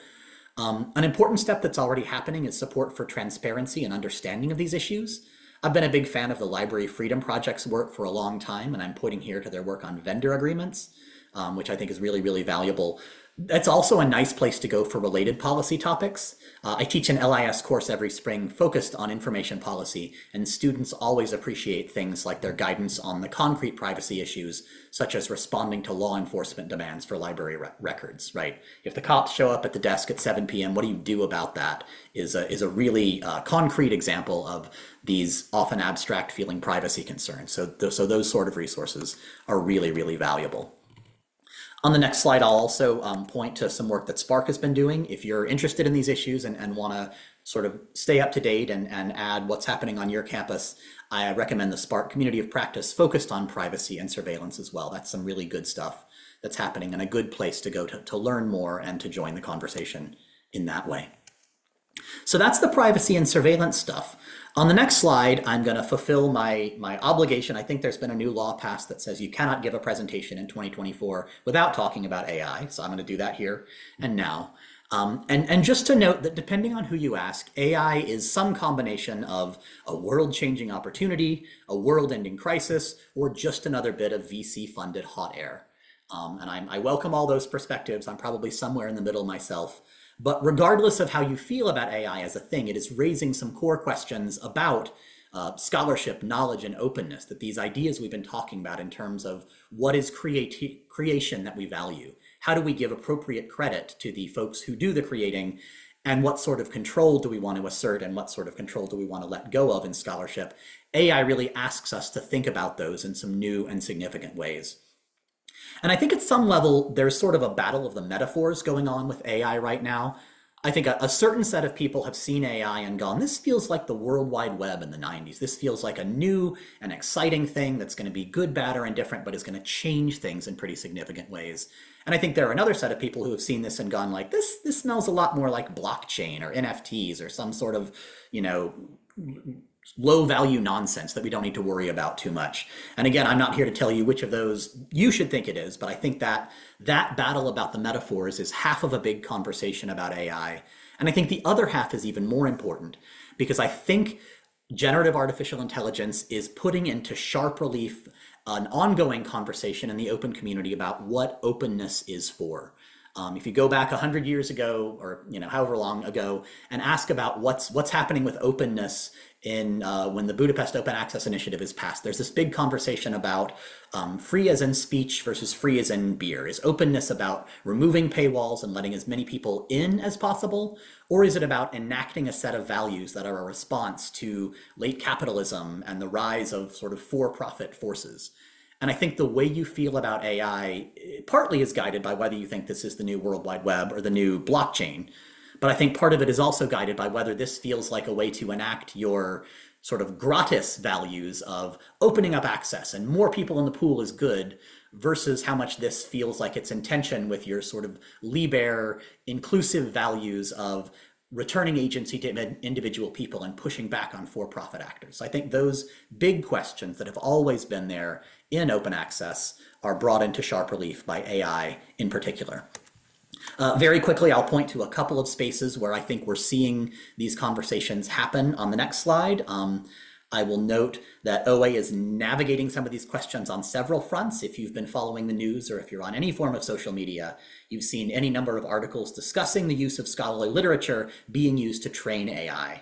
Um, an important step that's already happening is support for transparency and understanding of these issues. I've been a big fan of the Library Freedom Project's work for a long time, and I'm pointing here to their work on vendor agreements um, which I think is really, really valuable. That's also a nice place to go for related policy topics. Uh, I teach an LIS course every spring focused on information policy, and students always appreciate things like their guidance on the concrete privacy issues, such as responding to law enforcement demands for library re records, right? If the cops show up at the desk at 7 p.m., what do you do about that is a, is a really uh, concrete example of these often abstract feeling privacy concerns. So, th so those sort of resources are really, really valuable. On the next slide, I'll also um, point to some work that SPARC has been doing. If you're interested in these issues and, and want to sort of stay up to date and, and add what's happening on your campus, I recommend the SPARC Community of Practice focused on privacy and surveillance as well. That's some really good stuff that's happening and a good place to go to, to learn more and to join the conversation in that way. So that's the privacy and surveillance stuff. On the next slide, I'm going to fulfill my, my obligation. I think there's been a new law passed that says you cannot give a presentation in 2024 without talking about AI. So I'm going to do that here and now. Um, and, and just to note that depending on who you ask, AI is some combination of a world-changing opportunity, a world-ending crisis, or just another bit of VC-funded hot air. Um, and I'm, I welcome all those perspectives. I'm probably somewhere in the middle myself. But regardless of how you feel about AI as a thing, it is raising some core questions about uh, scholarship, knowledge, and openness, that these ideas we've been talking about in terms of what is creati- creation that we value, how do we give appropriate credit to the folks who do the creating, and what sort of control do we want to assert? And what sort of control do we want to let go of in scholarship, AI really asks us to think about those in some new and significant ways. And I think at some level, there's sort of a battle of the metaphors going on with AI right now. I think a, a, certain set of people have seen AI and gone, this feels like the World Wide Web in the 90s. This feels like a new and exciting thing that's going to be good, bad, or indifferent, but is going to change things in pretty significant ways. And I think there are another set of people who have seen this and gone like, this this smells a lot more like blockchain or NFTs or some sort of, you know, low value nonsense that we don't need to worry about too much. And again, I'm not here to tell you which of those you should think it is, but I think that that battle about the metaphors is half of a big conversation about AI. And I think the other half is even more important because I think generative artificial intelligence is putting into sharp relief an ongoing conversation in the open community about what openness is for. Um, if you go back 100 years ago or you know however long ago and ask about what's what's happening with openness in uh, when the Budapest Open Access Initiative is passed. There's this big conversation about um, free as in speech versus free as in beer. Is openness about removing paywalls and letting as many people in as possible? Or is it about enacting a set of values that are a response to late capitalism and the rise of sort of for profit forces? And I think the way you feel about AI eh, partly is guided by whether you think this is the new World Wide Web or the new blockchain. But I think part of it is also guided by whether this feels like a way to enact your sort of gratis values of opening up access and more people in the pool is good versus how much this feels like it's in tension with your sort of libre inclusive values of returning agency to individual people and pushing back on for-profit actors. So I think those big questions that have always been there in open access are brought into sharp relief by AI in particular. Uh, very quickly, I'll point to a couple of spaces where I think we're seeing these conversations happen on the next slide. Um, I will note that OA is navigating some of these questions on several fronts. If you've been following the news or if you're on any form of social media, you've seen any number of articles discussing the use of scholarly literature being used to train AI.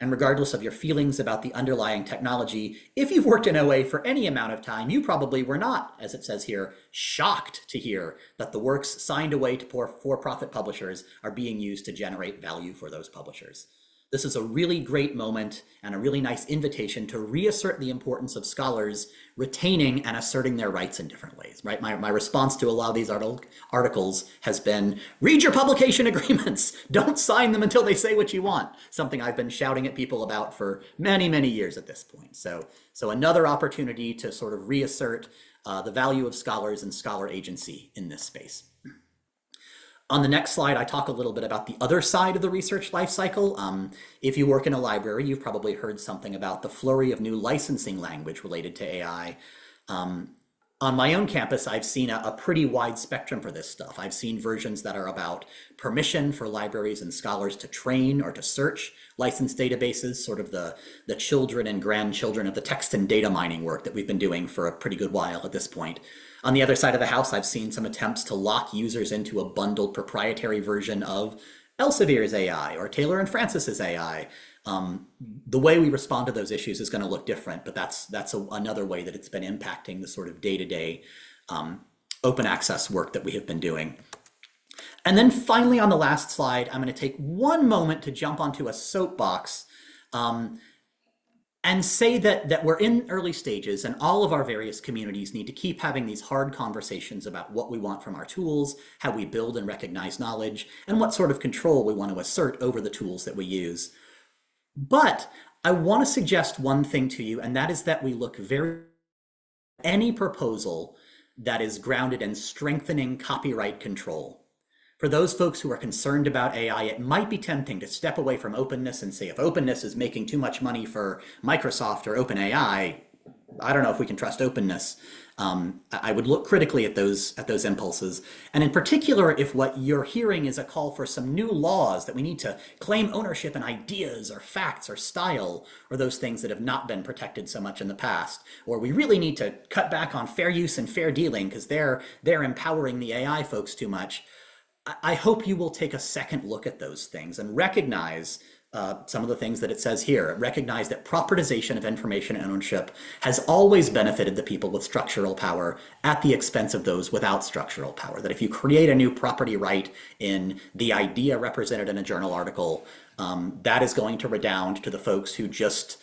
And regardless of your feelings about the underlying technology, if you've worked in OA for any amount of time, you probably were not, as it says here, shocked to hear that the works signed away to poor for-profit publishers are being used to generate value for those publishers. This is a really great moment and a really nice invitation to reassert the importance of scholars retaining and asserting their rights in different ways, right? My, my response to a lot of these articles has been, read your publication agreements. Don't sign them until they say what you want. Something I've been shouting at people about for many, many years at this point. So, so another opportunity to sort of reassert uh, the value of scholars and scholar agency in this space. On the next slide, I talk a little bit about the other side of the research lifecycle. Um, if you work in a library, you've probably heard something about the flurry of new licensing language related to AI. Um, on my own campus, I've seen a, a, pretty wide spectrum for this stuff. I've seen versions that are about permission for libraries and scholars to train or to search licensed databases, sort of the, the children and grandchildren of the text and data mining work that we've been doing for a pretty good while at this point. On the other side of the house, I've seen some attempts to lock users into a bundled proprietary version of Elsevier's AI or Taylor and Francis's AI. Um, the way we respond to those issues is going to look different, but that's that's a, another way that it's been impacting the sort of day-to-day um, open access work that we have been doing. And then finally, on the last slide, I'm going to take one moment to jump onto a soapbox um, and say that that we're in early stages and all of our various communities need to keep having these hard conversations about what we want from our tools how we build and recognize knowledge and what sort of control we want to assert over the tools that we use. But i want to suggest one thing to you and that is that we look very any proposal that is grounded in strengthening copyright control for those folks who are concerned about AI, it might be tempting to step away from openness and say, if openness is making too much money for Microsoft or OpenAI, I don't know if we can trust openness. Um, I would look critically at those at those impulses, and in particular, if what you're hearing is a call for some new laws that we need to claim ownership in ideas or facts or style or those things that have not been protected so much in the past, or we really need to cut back on fair use and fair dealing because they're they're empowering the AI folks too much. I hope you will take a second look at those things and recognize uh, some of the things that it says here. Recognize that propertization of information ownership has always benefited the people with structural power at the expense of those without structural power. That if you create a new property right in the idea represented in a journal article, um, that is going to redound to the folks who just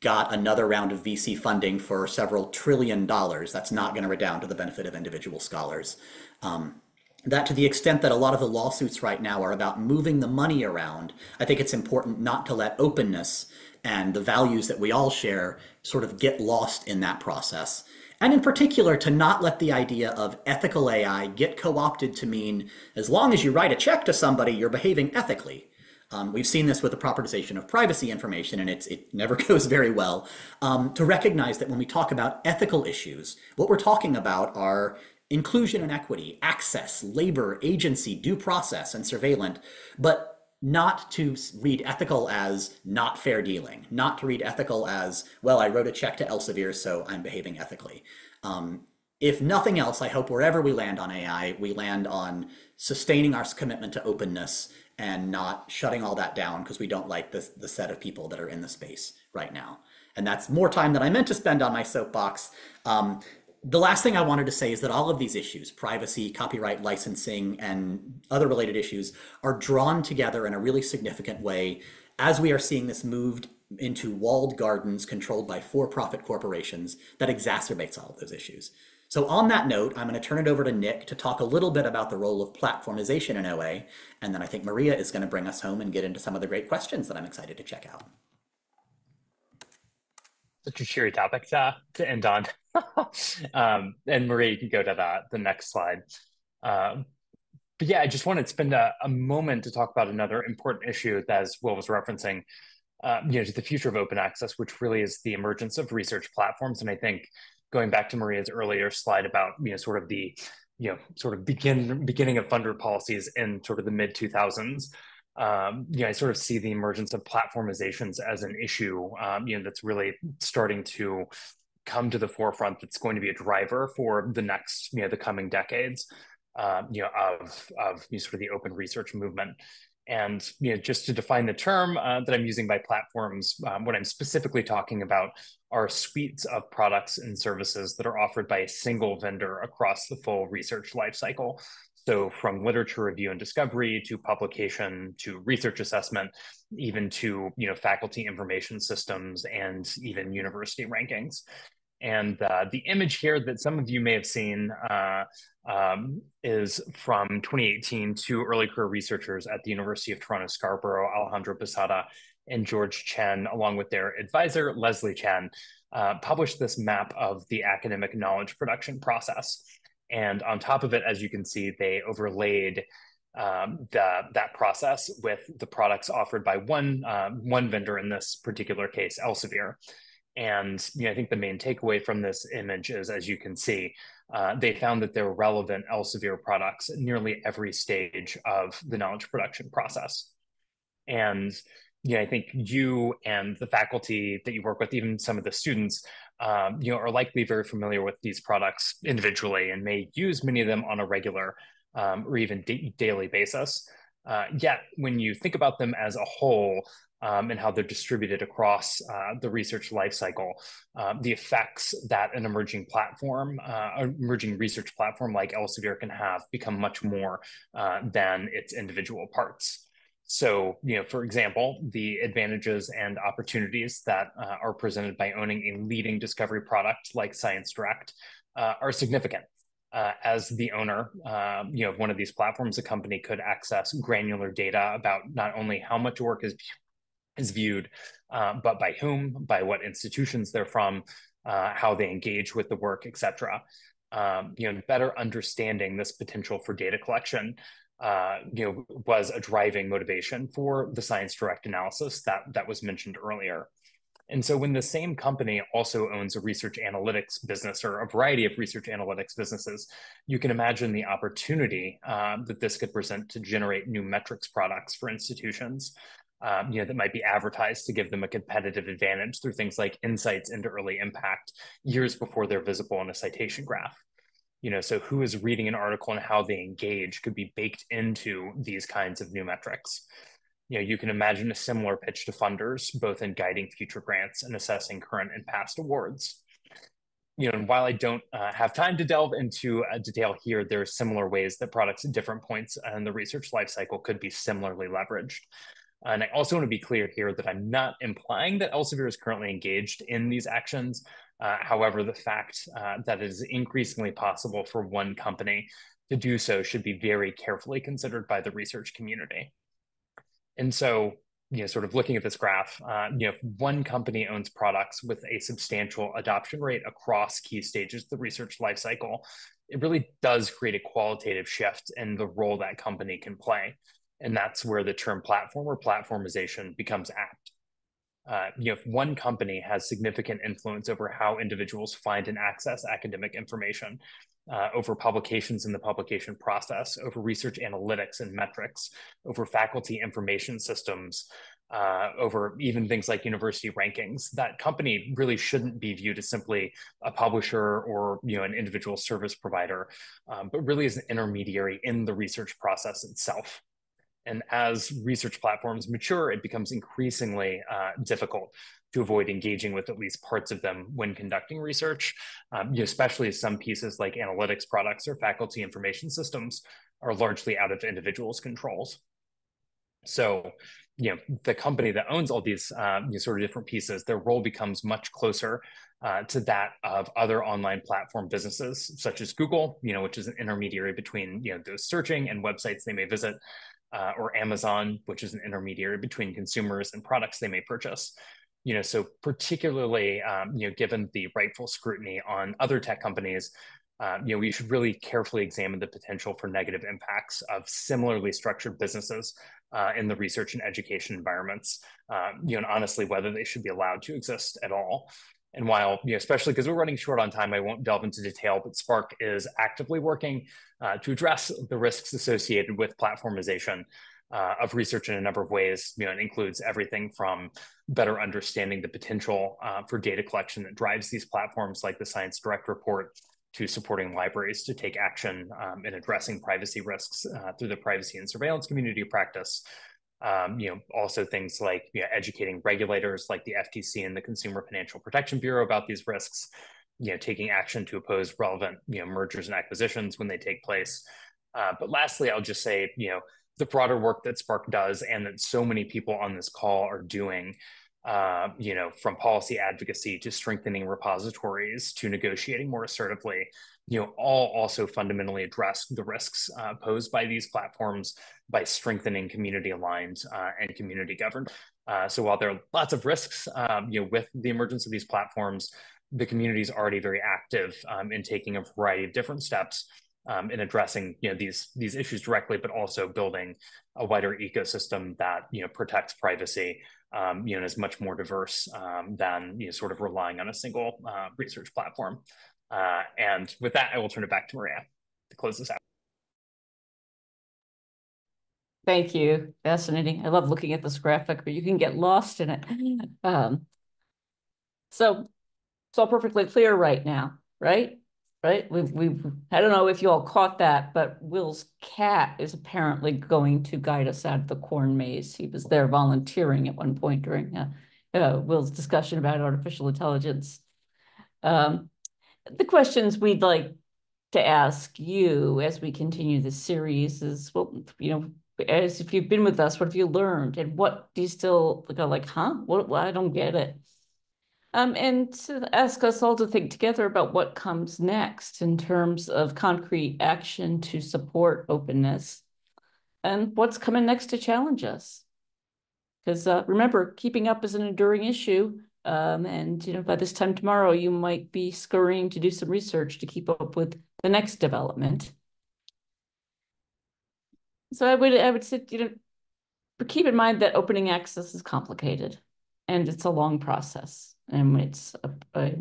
got another round of VC funding for several trillion dollars. That's not going to redound to the benefit of individual scholars. Um, that to the extent that a lot of the lawsuits right now are about moving the money around, I think it's important not to let openness and the values that we all share sort of get lost in that process. And in particular, to not let the idea of ethical AI get co opted to mean as long as you write a check to somebody, you're behaving ethically. Um, we've seen this with the propertization of privacy information, and it's, it never goes very well. Um, to recognize that when we talk about ethical issues, what we're talking about are inclusion and equity, access, labor, agency, due process, and surveillance, but not to read ethical as not fair dealing, not to read ethical as, well, I wrote a check to Elsevier, so I'm behaving ethically. Um, if nothing else, I hope wherever we land on AI, we land on sustaining our commitment to openness and not shutting all that down because we don't like the, the set of people that are in the space right now. And that's more time than I meant to spend on my soapbox. Um, the last thing I wanted to say is that all of these issues, privacy, copyright, licensing, and other related issues, are drawn together in a really significant way as we are seeing this moved into walled gardens controlled by for-profit corporations that exacerbates all of those issues. So on that note, I'm going to turn it over to Nick to talk a little bit about the role of platformization in OA, and then I think Maria is going to bring us home and get into some of the great questions that I'm excited to check out such a cheery topic to, to end on. um, and Marie, you can go to that the next slide. Um, but yeah, I just wanted to spend a, a, moment to talk about another important issue that, as Will was referencing, uh, you know, to the future of open access, which really is the emergence of research platforms. And I think going back to Maria's earlier slide about, you know, sort of the, you know, sort of begin beginning of funder policies in sort of the mid 2000s, um, you know, I sort of see the emergence of platformizations as an issue, um, you know, that's really starting to come to the forefront. That's going to be a driver for the next, you know, the coming decades, um, you know, of of you know, sort of the open research movement. And you know, just to define the term uh, that I'm using by platforms, um, what I'm specifically talking about are suites of products and services that are offered by a single vendor across the full research lifecycle. So from literature review and discovery to publication to research assessment, even to you know faculty information systems and even university rankings. And uh, the image here that some of you may have seen uh, um, is from 2018, two early career researchers at the University of Toronto Scarborough, Alejandro Posada and George Chen, along with their advisor, Leslie Chen, uh, published this map of the academic knowledge production process. And on top of it, as you can see, they overlaid um, the, that process with the products offered by one, um, one vendor in this particular case, Elsevier. And you know, I think the main takeaway from this image is, as you can see, uh, they found that there were relevant Elsevier products at nearly every stage of the knowledge production process. And you know, I think you and the faculty that you work with, even some of the students, um, you know, are likely very familiar with these products individually and may use many of them on a regular um, or even da- daily basis. Uh, yet, when you think about them as a whole um, and how they're distributed across uh, the research lifecycle, um, the effects that an emerging platform, uh, emerging research platform like Elsevier can have become much more uh, than its individual parts. So, you know, for example, the advantages and opportunities that uh, are presented by owning a leading discovery product like Science Direct uh, are significant. Uh, as the owner, um, you know, of one of these platforms, a company could access granular data about not only how much work is is viewed, uh, but by whom, by what institutions they're from, uh, how they engage with the work, etc. Um, you know, better understanding this potential for data collection uh, you know, was a driving motivation for the science direct analysis that that was mentioned earlier. And so when the same company also owns a research analytics business or a variety of research analytics businesses, you can imagine the opportunity uh, that this could present to generate new metrics products for institutions. Um, you know, that might be advertised to give them a competitive advantage through things like insights into early impact years before they're visible in a citation graph you know so who is reading an article and how they engage could be baked into these kinds of new metrics you know, you can imagine a similar pitch to funders, both in guiding future grants and assessing current and past awards. You know, and while I don't uh, have time to delve into uh, detail here, there are similar ways that products at different points in the research lifecycle could be similarly leveraged. And I also want to be clear here that I'm not implying that Elsevier is currently engaged in these actions. Uh, however, the fact uh, that it is increasingly possible for one company to do so should be very carefully considered by the research community. And so, you know, sort of looking at this graph, uh, you know, if one company owns products with a substantial adoption rate across key stages of the research lifecycle, it really does create a qualitative shift in the role that company can play. And that's where the term platform or platformization becomes apt. Uh, you know, if one company has significant influence over how individuals find and access academic information, uh, over publications in the publication process, over research analytics and metrics, over faculty information systems, uh, over even things like university rankings, that company really shouldn't be viewed as simply a publisher or you know an individual service provider, um, but really as an intermediary in the research process itself. And as research platforms mature, it becomes increasingly uh, difficult to avoid engaging with at least parts of them when conducting research, um, especially some pieces like analytics products or faculty information systems are largely out of individuals' controls. So, you know, the company that owns all these uh, you know, sort of different pieces, their role becomes much closer uh, to that of other online platform businesses, such as Google, you know, which is an intermediary between you know those searching and websites they may visit, uh, or Amazon, which is an intermediary between consumers and products they may purchase. You know, so particularly, um, you know, given the rightful scrutiny on other tech companies, uh, you know, we should really carefully examine the potential for negative impacts of similarly structured businesses uh, in the research and education environments. Um, you know, and honestly, whether they should be allowed to exist at all. And while, you know, especially because we're running short on time, I won't delve into detail, but SPARC is actively working uh, to address the risks associated with platformization uh, of research in a number of ways. You know, it includes everything from better understanding the potential uh, for data collection that drives these platforms, like the Science Direct report, to supporting libraries to take action um, in addressing privacy risks uh, through the privacy and surveillance community practice. Um, you know, also things like you know, educating regulators like the FTC and the Consumer Financial Protection Bureau about these risks, you know, taking action to oppose relevant, you know, mergers and acquisitions when they take place. Uh, but lastly, I'll just say, you know, the broader work that SPARC does and that so many people on this call are doing, uh, you know, from policy advocacy to strengthening repositories to negotiating more assertively, you know, all also fundamentally address the risks uh, posed by these platforms by strengthening community aligned uh, and community governed. Uh, so while there are lots of risks, um, you know, with the emergence of these platforms, the community is already very active um, in taking a variety of different steps um, in addressing you know these these issues directly, but also building a wider ecosystem that you know protects privacy. Um, you know, is much more diverse um, than you know sort of relying on a single uh, research platform. Uh, and with that, I will turn it back to Maria to close this out. Thank you. Fascinating. I love looking at this graphic, but you can get lost in it. Um, so it's all perfectly clear right now, right? Right? We've, we've, I don't know if you all caught that, but Will's cat is apparently going to guide us out of the corn maze. He was there volunteering at one point during uh, uh, Will's discussion about artificial intelligence. Um, the questions we'd like to ask you as we continue this series is, well, you know, as if you've been with us, what have you learned? And what do you still go like, huh? What, well, I don't get it. Um, and to ask us all to think together about what comes next in terms of concrete action to support openness and what's coming next to challenge us. Because uh, remember, keeping up is an enduring issue. Um, and you know, by this time tomorrow, you might be scurrying to do some research to keep up with the next development. So I would I would say, you know, but keep in mind that opening access is complicated and it's a long process. And it's a, a,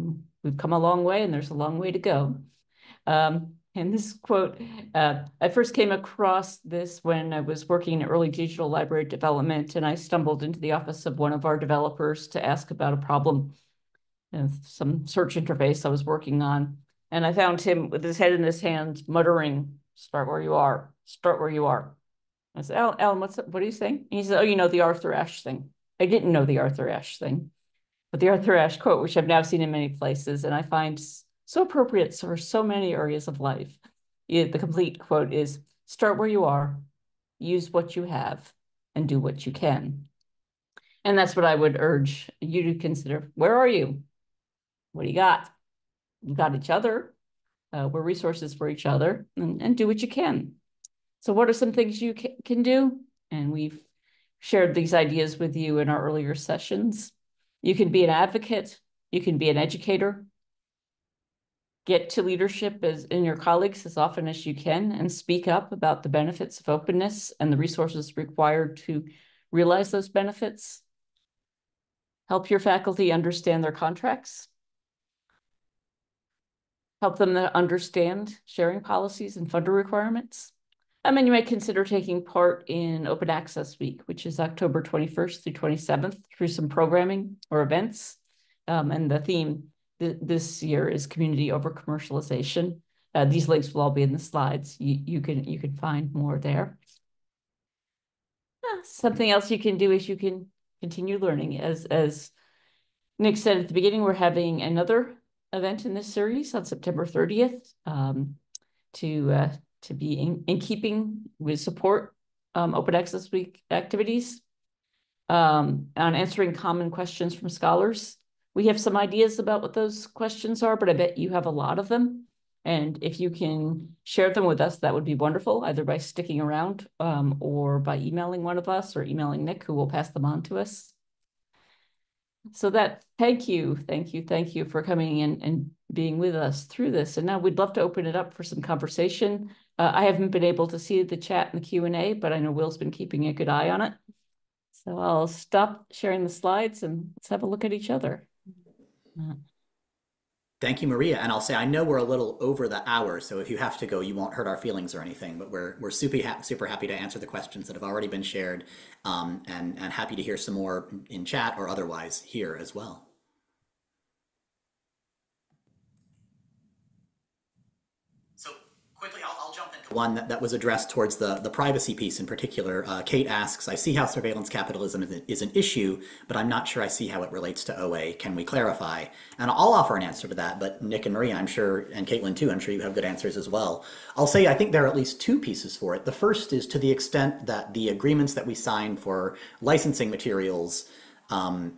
we've come a long way and there's a long way to go. Um, and this quote, uh, I first came across this when I was working in early digital library development, and I stumbled into the office of one of our developers to ask about a problem, some search interface I was working on. And I found him with his head in his hands, muttering, start where you are, start where you are. I said, Alan, Alan what's what are you saying? And he said, oh, you know, the Arthur Ashe thing. I didn't know the Arthur Ashe thing, but the Arthur Ashe quote, which I've now seen in many places, and I find so appropriate for so many areas of life. The complete quote is, start where you are, use what you have, and do what you can. And that's what I would urge you to consider. Where are you? What do you got? You got each other. Uh, we're resources for each other and, and do what you can. So what are some things you ca can do? And we've shared these ideas with you in our earlier sessions. You can be an advocate. You can be an educator. Get to leadership as in your colleagues as often as you can and speak up about the benefits of openness and the resources required to realize those benefits. Help your faculty understand their contracts. Help them to understand sharing policies and funder requirements. I mean, you might consider taking part in Open Access Week, which is October 21st through 27th, through some programming or events. Um, and the theme th this year is community over commercialization. Uh, these links will all be in the slides. You, you can you can find more there. Uh, something else you can do is you can continue learning. As, as Nick said at the beginning, we're having another event in this series on September 30th um, to, uh, to be in, in keeping with support um, Open Access Week activities um, on answering common questions from scholars. We have some ideas about what those questions are, but I bet you have a lot of them. And if you can share them with us, that would be wonderful, either by sticking around um, or by emailing one of us or emailing Nick, who will pass them on to us. So that, thank you, thank you, thank you for coming in and being with us through this. And now we'd love to open it up for some conversation. Uh, I haven't been able to see the chat and the Q&A, but I know Will's been keeping a good eye on it. So I'll stop sharing the slides and let's have a look at each other. Uh, Thank you, Maria. And I'll say, I know we're a little over the hour, so if you have to go, you won't hurt our feelings or anything, but we're, we're super, ha super happy to answer the questions that have already been shared um, and, and happy to hear some more in chat or otherwise here as well. One that, that was addressed towards the, the privacy piece in particular. Uh, Kate asks, I see how surveillance capitalism is, is, an issue, but I'm not sure I see how it relates to OA. Can we clarify? And I'll offer an answer to that, but Nick and Maria, I'm sure, and Caitlin too, I'm sure you have good answers as well. I'll say I think there are at least two pieces for it. The first is to the extent that the agreements that we sign for licensing materials um,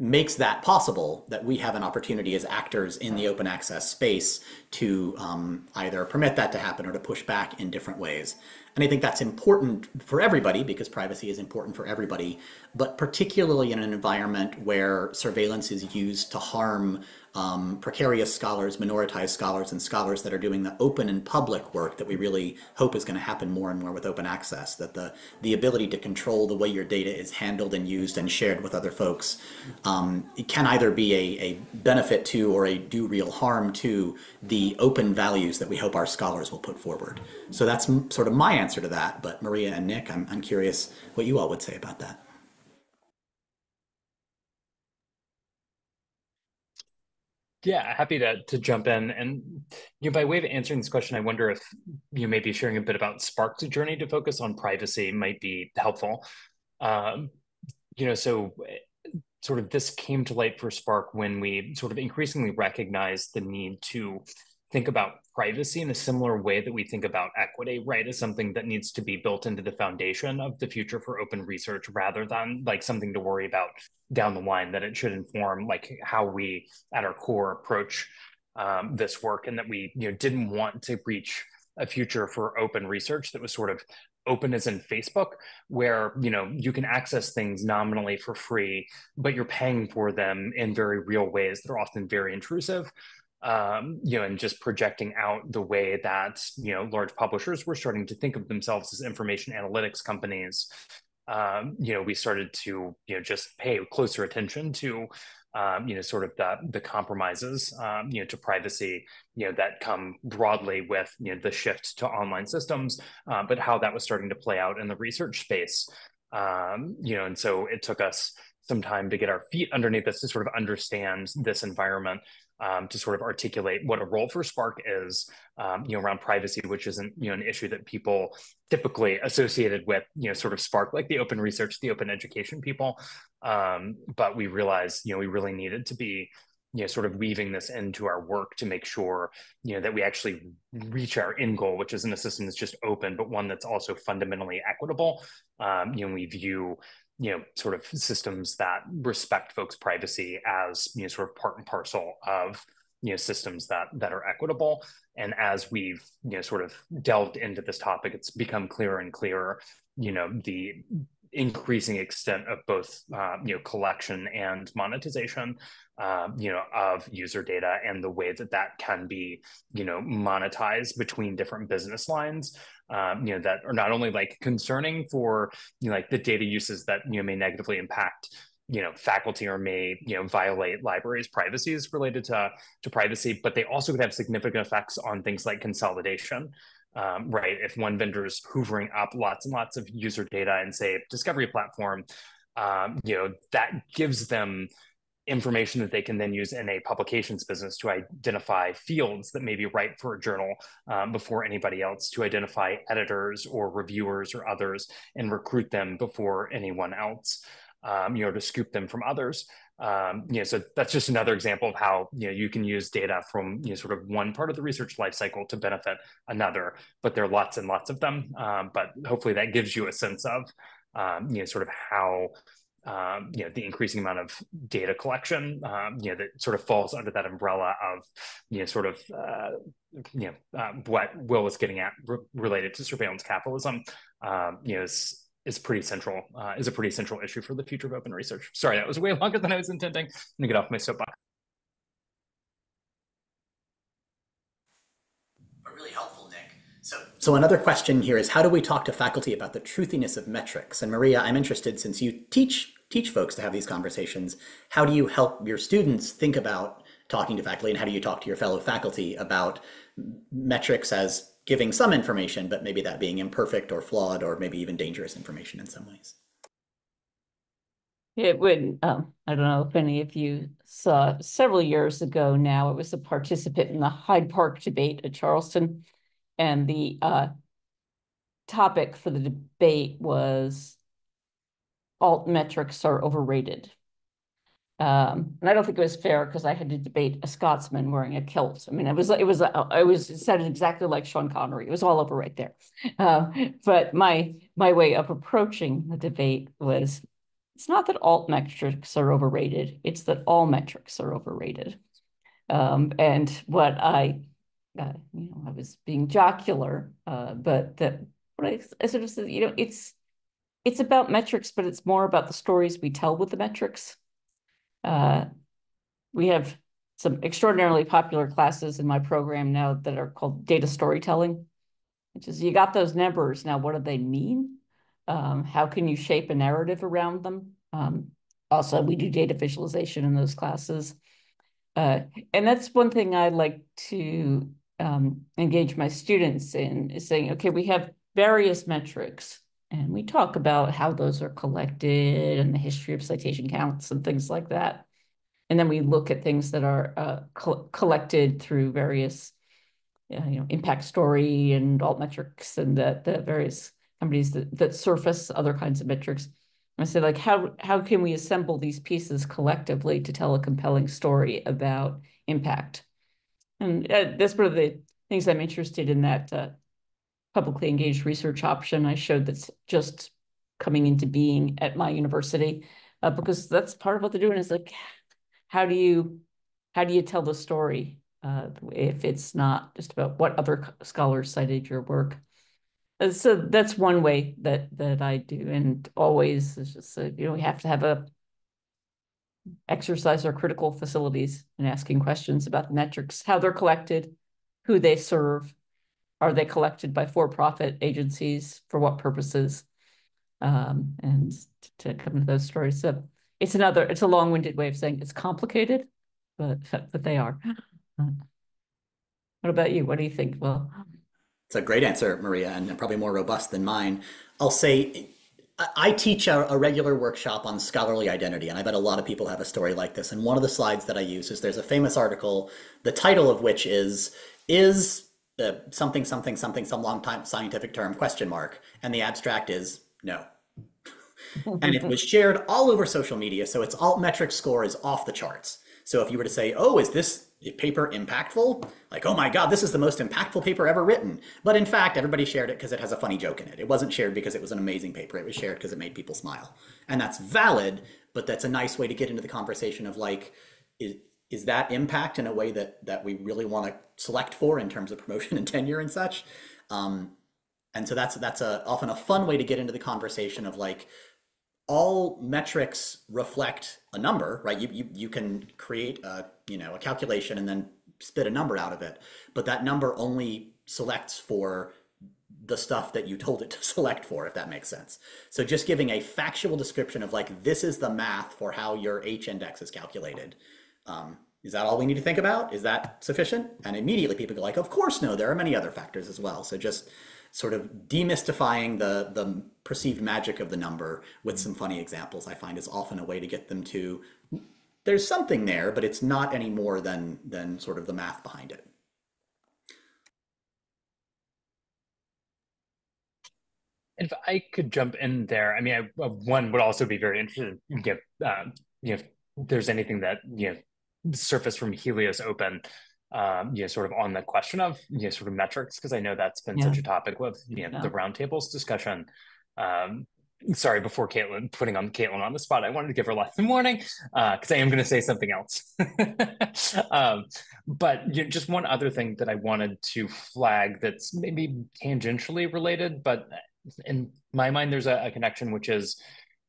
makes that possible that we have an opportunity as actors in the open access space to um, either permit that to happen or to push back in different ways. And I think that's important for everybody because privacy is important for everybody, but particularly in an environment where surveillance is used to harm um, precarious scholars, minoritized scholars, and scholars that are doing the open and public work that we really hope is going to happen more and more with open access. That the, the ability to control the way your data is handled and used and shared with other folks um, can either be a, a benefit to or a do real harm to the open values that we hope our scholars will put forward. So that's sort of my answer to that. But Maria and Nick, I'm, I'm curious what you all would say about that. Yeah, happy to to jump in. And you know, by way of answering this question, I wonder if you may be sharing a bit about SPARC's journey to focus on privacy might be helpful. Um, you know, so sort of this came to light for Spark when we sort of increasingly recognized the need to think about privacy in a similar way that we think about equity, right, as something that needs to be built into the foundation of the future for open research rather than like something to worry about down the line, that it should inform like how we at our core approach um, this work and that we you know didn't want to reach a future for open research that was sort of open as in Facebook, where you know you can access things nominally for free, but you're paying for them in very real ways that are often very intrusive um, you know, and just projecting out the way that you know large publishers were starting to think of themselves as information analytics companies. Um, you know, we started to you know just pay closer attention to um, you know sort of the the compromises um, you know to privacy you know that come broadly with you know the shift to online systems, uh, but how that was starting to play out in the research space. Um, you know, and so it took us some time to get our feet underneath us to sort of understand this environment um, to sort of articulate what a role for SPARC is, um, you know, around privacy, which isn't, you know, an issue that people typically associated with, you know, sort of SPARC, like the open research, the open education people. Um, but we realized, you know, we really needed to be you know sort of weaving this into our work to make sure you know that we actually reach our end goal which isn't a system that's just open but one that's also fundamentally equitable um, you know we view you know sort of systems that respect folks privacy as you know sort of part and parcel of you know systems that that are equitable. And as we've you know sort of delved into this topic it's become clearer and clearer you know the increasing extent of both uh, you know collection and monetization um, you know of user data and the way that that can be you know monetized between different business lines um, you know that are not only like concerning for you know like the data uses that you know may negatively impact you know faculty or may you know violate libraries privacies related to to privacy but they also could have significant effects on things like consolidation um, right? If one vendor is hoovering up lots and lots of user data and say discovery platform, um, you know, that gives them information that they can then use in a publications business to identify fields that may be right for a journal um, before anybody else, to identify editors or reviewers or others and recruit them before anyone else, um, you know, to scoop them from others. Um, you know, so that's just another example of how you know you can use data from you know sort of one part of the research lifecycle to benefit another. But there are lots and lots of them. Um, but hopefully that gives you a sense of um, you know sort of how um, you know the increasing amount of data collection um, you know that sort of falls under that umbrella of you know sort of uh, you know uh, what Will was getting at re- related to surveillance capitalism. Um, you know is pretty central, uh, is a pretty central issue for the future of open research. Sorry, that was way longer than I was intending. I'm gonna get off my soapbox. Really helpful, Nick. So, so another question here is how do we talk to faculty about the truthiness of metrics? And Maria, I'm interested since you teach teach folks to have these conversations. How do you help your students think about talking to faculty, and how do you talk to your fellow faculty about metrics as giving some information, but maybe that being imperfect or flawed or maybe even dangerous information in some ways. It would, um, I don't know if any of you saw several years ago now, it was a participant in the Hyde Park debate at Charleston. And the uh, topic for the debate was altmetrics are overrated. Um, and I don't think it was fair because I had to debate a Scotsman wearing a kilt. I mean, it was it was I was said exactly like Sean Connery. It was all over right there. Uh, but my my way of approaching the debate was it's not that alt metrics are overrated. It's that all metrics are overrated. Um, and what I, uh, you know, I was being jocular, uh, but that what I, I sort of said, you know, it's it's about metrics, but it's more about the stories we tell with the metrics. Uh, we have some extraordinarily popular classes in my program now that are called data storytelling, which is you got those numbers. Now, what do they mean? Um, how can you shape a narrative around them? Um, also, we do data visualization in those classes. Uh, and that's one thing I like to um, engage my students in is saying, okay, we have various metrics and we talk about how those are collected and the history of citation counts and things like that. And then we look at things that are uh, co collected through various, uh, you know, Impactstory and altmetrics and the, the various companies that, that surface other kinds of metrics. And I say, like, how how can we assemble these pieces collectively to tell a compelling story about impact? And uh, that's one of the things I'm interested in that uh, publicly engaged research option. I showed that's just coming into being at my university uh, because that's part of what they're doing is like how do you how do you tell the story uh, if it's not just about what other scholars cited your work? Uh, so that's one way that that I do and always is just uh, you know we have to have a exercise our critical facilities and asking questions about the metrics how they're collected who they serve are they collected by for-profit agencies? For what purposes? Um, and to come to those stories. So it's another, it's a long-winded way of saying it's complicated, but but they are. What about you? What do you think? Well, it's a great answer, Maria, and probably more robust than mine. I'll say I teach a, a, regular workshop on scholarly identity, and I bet a lot of people have a story like this. And one of the slides that I use is there's a famous article, the title of which is "Is uh, something something something some long time scientific term question mark?" and the abstract is no. and it was shared all over social media, so its altmetric score is off the charts. So if you were to say, "Oh, is this paper impactful like oh my god this is the most impactful paper ever written but in fact everybody shared it because it has a funny joke in it it wasn't shared because it was an amazing paper it was shared because it made people smile and that's valid but that's a nice way to get into the conversation of like is, is that impact in a way that that we really want to select for in terms of promotion and tenure and such um, and so that's that's a often a fun way to get into the conversation of like all metrics reflect a number, right? You, you, you can create a, you know, a calculation and then spit a number out of it, but that number only selects for the stuff that you told it to select for, if that makes sense. So just giving a factual description of like, this is the math for how your H index is calculated. Um, is that all we need to think about? Is that sufficient? And immediately people go like, of course, no, there are many other factors as well. So just sort of demystifying the the perceived magic of the number with some funny examples i find is often a way to get them to there's something there but it's not any more than than sort of the math behind it if i could jump in there i mean I, uh, one would also be very interested in get uh, you know if there's anything that you know surface from helios open um, you know, sort of on the question of you know, sort of metrics, because I know that's been yeah. such a topic with you know yeah. the roundtables discussion. Um, sorry, before Caitlin putting on Caitlin on the spot, I wanted to give her lots of warning because uh, I am going to say something else. um, but you know, just one other thing that I wanted to flag that's maybe tangentially related, but in my mind, there's a, a connection, which is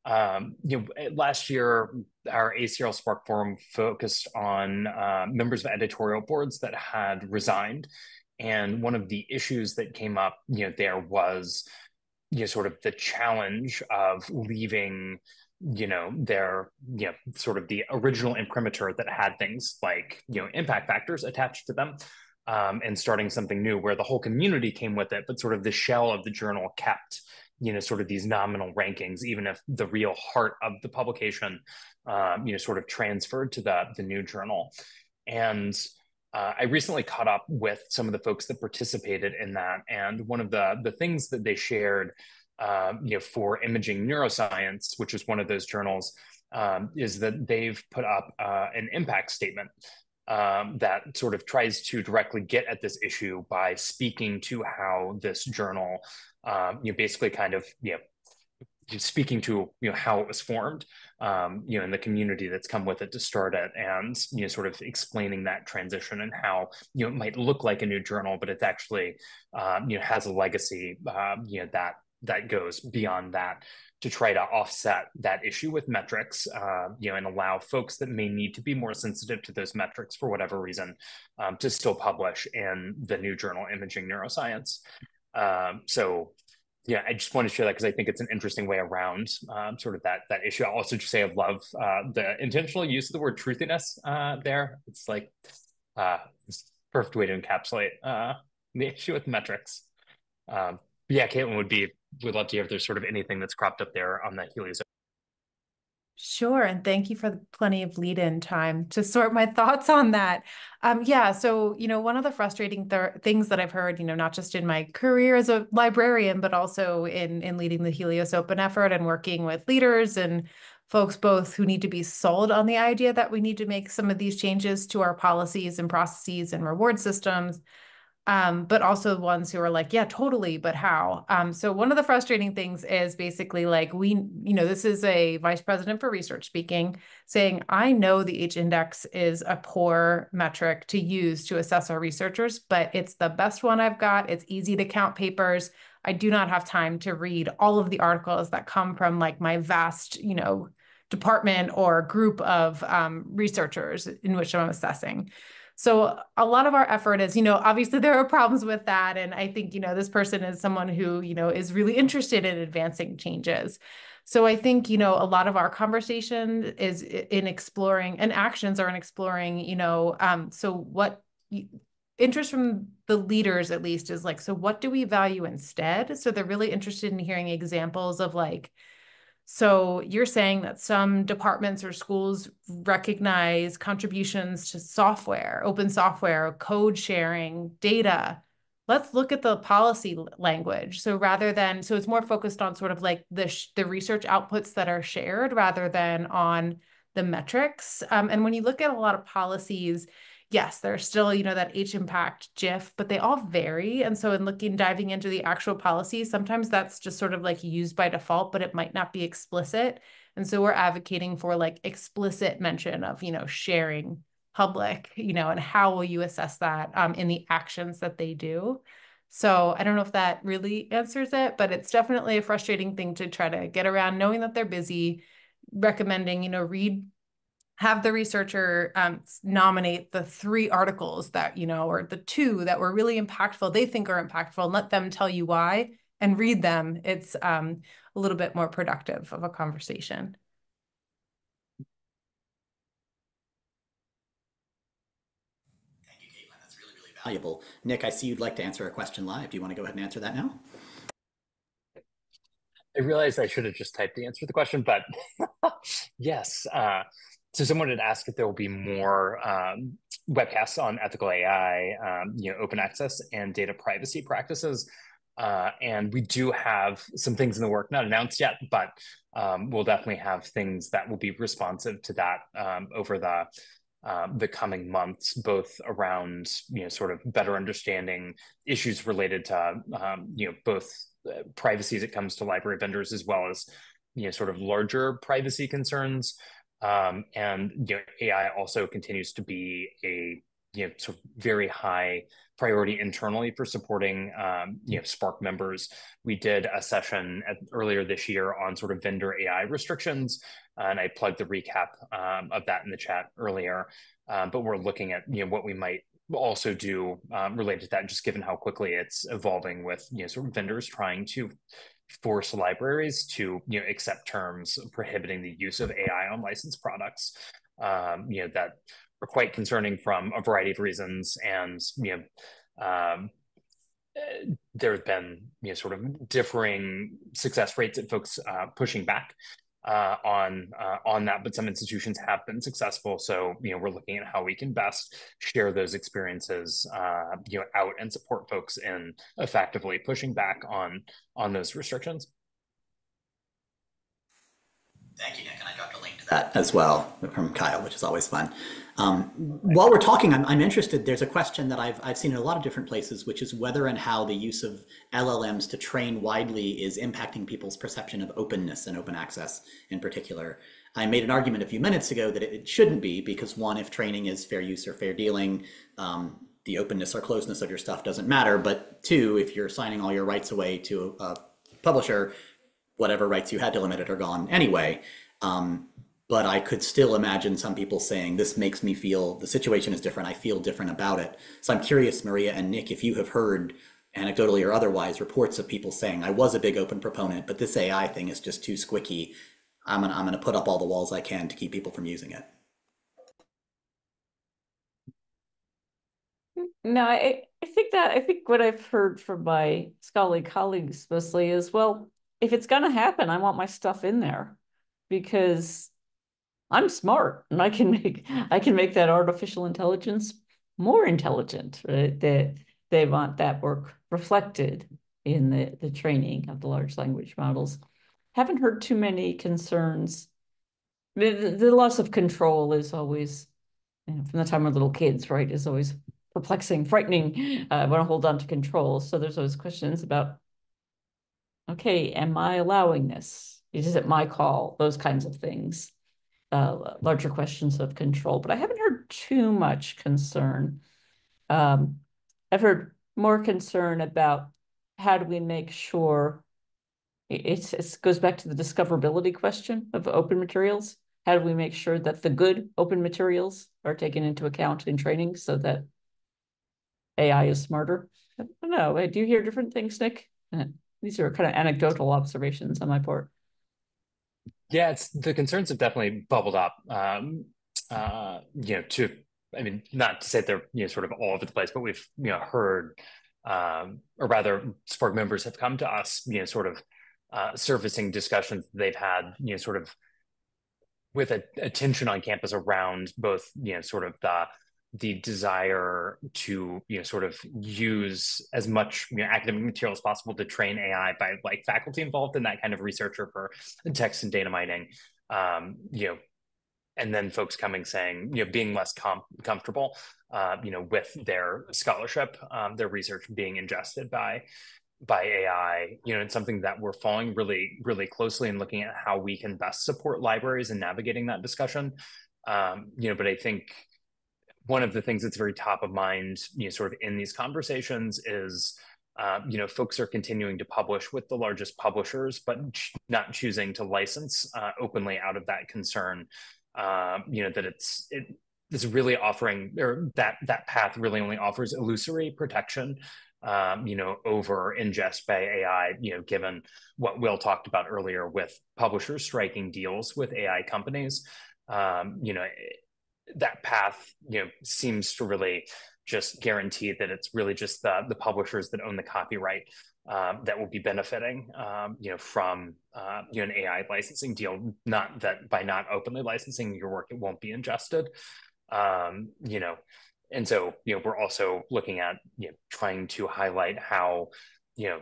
um, you know, eh, last year our ARL SPARC Forum focused on uh, members of editorial boards that had resigned, and one of the issues that came up, you know, there was, you know, sort of the challenge of leaving, you know, their, you know, sort of the original imprimatur that had things like, you know, impact factors attached to them. Um, and starting something new where the whole community came with it, but sort of the shell of the journal kept you know sort of these nominal rankings even if the real heart of the publication um, you know sort of transferred to the the new journal. And uh, I recently caught up with some of the folks that participated in that, and one of the the things that they shared, uh, you know, for Imaging Neuroscience, which is one of those journals, um, is that they've put up uh, an impact statement um, that sort of tries to directly get at this issue by speaking to how this journal um, you know, basically kind of, you know, speaking to you know how it was formed um, you know and the community that's come with it to start it and you know sort of explaining that transition and how you know it might look like a new journal but it's actually um, you know has a legacy um, you know that that goes beyond that to try to offset that issue with metrics uh, you know and allow folks that may need to be more sensitive to those metrics for whatever reason um, to still publish in the new journal imaging neuroscience um, so yeah, I just want to share that because I think it's an interesting way around um, sort of that that issue. I'll also just say I love uh, the intentional use of the word truthiness uh, there. It's like uh, it's perfect way to encapsulate uh, the issue with metrics. Um, yeah, Caitlin would be would love to hear if there's sort of anything that's cropped up there on the Helios Sure. And thank you for plenty of lead in time to sort my thoughts on that. Um, yeah. So, you know, one of the frustrating th things that I've heard, you know, not just in my career as a librarian, but also in, in leading the Helios Open effort and working with leaders and folks both who need to be sold on the idea that we need to make some of these changes to our policies and processes and reward systems um, but also ones who are like, yeah, totally, but how? Um, so one of the frustrating things is basically like we, you know, this is a vice president for research speaking, saying, I know the H index is a poor metric to use to assess our researchers, but it's the best one I've got. It's easy to count papers. I do not have time to read all of the articles that come from like my vast, you know, department or group of um, researchers in which I'm assessing. So a lot of our effort is, you know, obviously there are problems with that. And I think, you know, this person is someone who, you know, is really interested in advancing changes. So I think, you know, a lot of our conversation is in exploring and actions are in exploring, you know, um, so what interest from the leaders at least is like, so what do we value instead? So they're really interested in hearing examples of like, So you're saying that some departments or schools recognize contributions to software, open software, code sharing, data. Let's look at the policy language. So rather than, so it's more focused on sort of like the, the research outputs that are shared rather than on the metrics. Um, and when you look at a lot of policies, yes, there's still, you know, that H impact GIF, but they all vary. And so in looking, diving into the actual policy, sometimes that's just sort of like used by default, but it might not be explicit. And so we're advocating for like explicit mention of, you know, sharing public, you know, and how will you assess that um, in the actions that they do. So I don't know if that really answers it, but it's definitely a frustrating thing to try to get around knowing that they're busy, recommending, you know, read have the researcher um, nominate the three articles that, you know, or the two that were really impactful, they think are impactful, and let them tell you why and read them. It's um, a little bit more productive of a conversation. Thank you, Caitlin. That's really, really valuable. Nick, I see you'd like to answer a question live. Do you want to go ahead and answer that now? I realized I should have just typed the answer to the question, but yes. Uh, so someone had asked if there will be more um, webcasts on ethical AI, um, you know, open access and data privacy practices. Uh, and we do have some things in the work, not announced yet, but um, we'll definitely have things that will be responsive to that um, over the um, the coming months, both around you know sort of better understanding issues related to um, you know both uh, privacy as it comes to library vendors as well as you know sort of larger privacy concerns um, and you know, AI also continues to be a you know sort of very high priority internally for supporting um, you know SPARC members. We did a session at, earlier this year on sort of vendor AI restrictions, and I plugged the recap um, of that in the chat earlier. Um, but we're looking at you know what we might also do um, related to that, just given how quickly it's evolving with you know sort of vendors trying to force libraries to you know accept terms prohibiting the use of AI on licensed products. Um, you know that are quite concerning from a variety of reasons, and you know. Um, there have been you know sort of differing success rates at folks uh, pushing back uh, on uh, on that, but some institutions have been successful. So you know we're looking at how we can best share those experiences, uh, you know, out and support folks in effectively pushing back on on those restrictions. Thank you, Nick, and I dropped a link to that as well from Kyle, which is always fun. Um, while we're talking, I'm, I'm, interested. There's a question that I've, I've seen in a lot of different places, which is whether and how the use of LLMs to train widely is impacting people's perception of openness and open access in particular. I made an argument a few minutes ago that it, shouldn't be because one, if training is fair use or fair dealing, um, the openness or closeness of your stuff doesn't matter. But two, if you're signing all your rights away to a, a publisher, whatever rights you had to limit it are gone anyway. Um, but I could still imagine some people saying, this makes me feel the situation is different. I feel different about it. So I'm curious, Maria and Nick, if you have heard anecdotally or otherwise reports of people saying, I was a big open proponent, but this AI thing is just too squicky. I'm gonna, I'm gonna put up all the walls I can to keep people from using it. No, I, I think that I think what I've heard from my scholarly colleagues mostly is, well, if it's gonna happen, I want my stuff in there because I'm smart and I can make I can make that artificial intelligence more intelligent. Right? That they, they want that work reflected in the, the training of the large language models. Haven't heard too many concerns. The, the loss of control is always, you know, from the time we're little kids, right, is always perplexing, frightening. Uh, I want to hold on to control. So there's always questions about, okay, am I allowing this? Is it my call? Those kinds of things uh, larger questions of control, but I haven't heard too much concern. Um, I've heard more concern about how do we make sure it goes back to the discoverability question of open materials. How do we make sure that the good open materials are taken into account in training so that AI is smarter? I don't know. Do you hear different things, Nick? Uh, these are kind of anecdotal observations on my part. Yeah, it's the concerns have definitely bubbled up. Um, uh, you know, to I mean, not to say they're you know sort of all over the place, but we've you know heard, um, or rather, SPARC members have come to us, you know, sort of uh, surfacing discussions they've had, you know, sort of with a attention on campus around both, you know, sort of the the desire to you know sort of use as much you know, academic material as possible to train AI by like faculty involved in that kind of researcher for text and data mining. Um, you know, and then folks coming saying you know being less com- comfortable uh, you know with their scholarship um, their research being ingested by by ai you know it's something that we're following really really closely and looking at how we can best support libraries in navigating that discussion um, you know but i think one of the things that's very top of mind you know sort of in these conversations is uh, you know, folks are continuing to publish with the largest publishers, but ch- not choosing to license uh, openly out of that concern um, you know that it's it is really offering or that that path really only offers illusory protection um, you know over ingest by ai you know given what will talked about earlier with publishers striking deals with ai companies. Um, you know that path you know seems to really just guarantee that it's really just the the publishers that own the copyright um, that will be benefiting, um, you know, from uh, you know an AI licensing deal. Not that by not openly licensing your work, it won't be ingested. Um, you know, and so you know we're also looking at you know trying to highlight how you know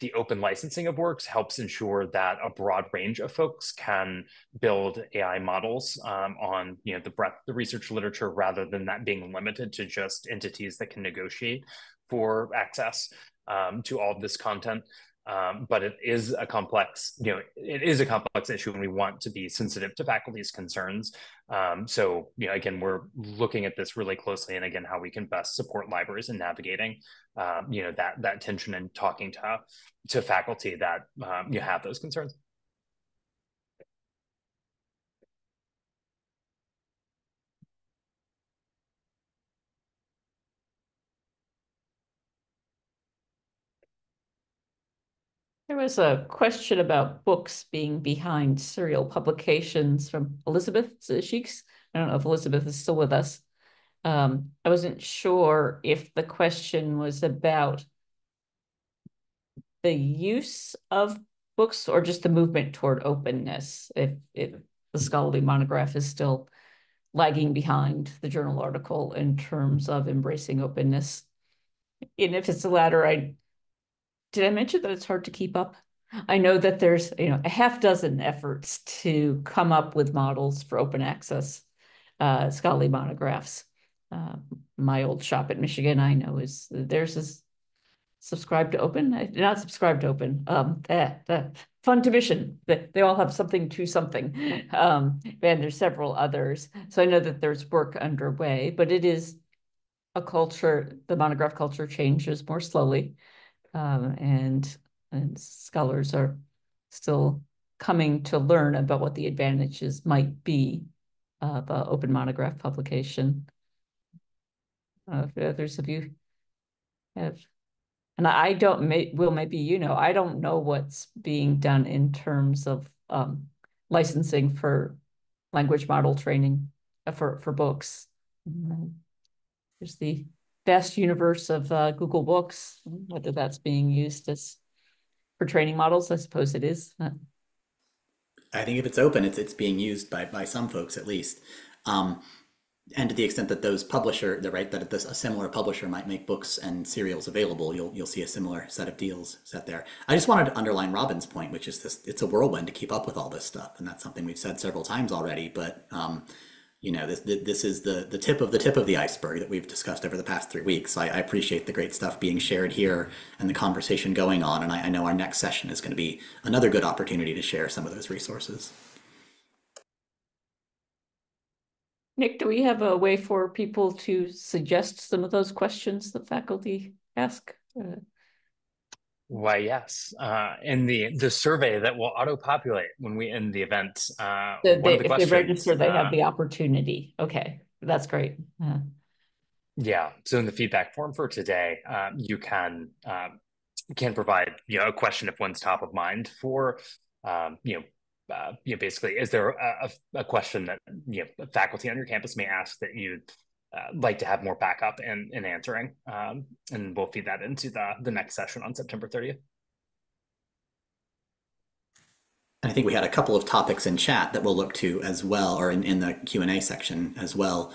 the open licensing of works helps ensure that a broad range of folks can build ai models um, on you know the breadth of the research literature rather than that being limited to just entities that can negotiate for access um, to all of this content. Um, but it is a complex, you know, it is a complex issue, and we want to be sensitive to faculty's concerns. Um, so, you know, again, we're looking at this really closely, and again, how we can best support libraries in navigating, um, you know, that that tension and talking to to faculty that um, you have those concerns. There was a question about books being behind serial publications from Elizabeth Sheeks. I don't know if Elizabeth is still with us. Um, I wasn't sure if the question was about the use of books or just the movement toward openness, if, if the scholarly monograph is still lagging behind the journal article in terms of embracing openness. And if it's the latter, I did I mention that it's hard to keep up? I know that there's you know a half dozen efforts to come up with models for open access uh, scholarly monographs. Uh, my old shop at Michigan, I know is there's is subscribe to open, not subscribe to open. Um, that fund to mission. That they all have something to something. Um, and there's several others. So I know that there's work underway, but it is a culture. The monograph culture changes more slowly um, and and scholars are still coming to learn about what the advantages might be of uh, open monograph publication. Uh, if others of you have, and I don't, may, will maybe you know, I don't know what's being done in terms of um, licensing for language model training uh, for, for books. Mm-hmm. There's the vast universe of uh, Google Books, whether that's being used as for training models, I suppose it is. I think if it's open, it's it's being used by by some folks at least. Um, and to the extent that those publisher, the right that this, a similar publisher might make books and serials available, you'll you'll see a similar set of deals set there. I just wanted to underline Robin's point, which is this: it's a whirlwind to keep up with all this stuff, and that's something we've said several times already. But um, you know, this this is the the tip of the tip of the iceberg that we've discussed over the past three weeks. I, I appreciate the great stuff being shared here and the conversation going on, and I, I know our next session is going to be another good opportunity to share some of those resources. Nick, do we have a way for people to suggest some of those questions that faculty ask? Uh, why, yes. Uh, in the the survey that will auto populate when we end the event, uh, they, the if they register, they have uh, the opportunity. Okay, that's great. Uh, yeah. So in the feedback form for today, uh, you can um, can provide you know a question if one's top of mind for um, you know uh, you know, basically, is there a, a, question that you know faculty on your campus may ask that you'd uh, like to have more backup in answering. Um, and we'll feed that into the, the next session on September 30th. And I think we had a couple of topics in chat that we'll look to as well, or in, in the Q&A section as well.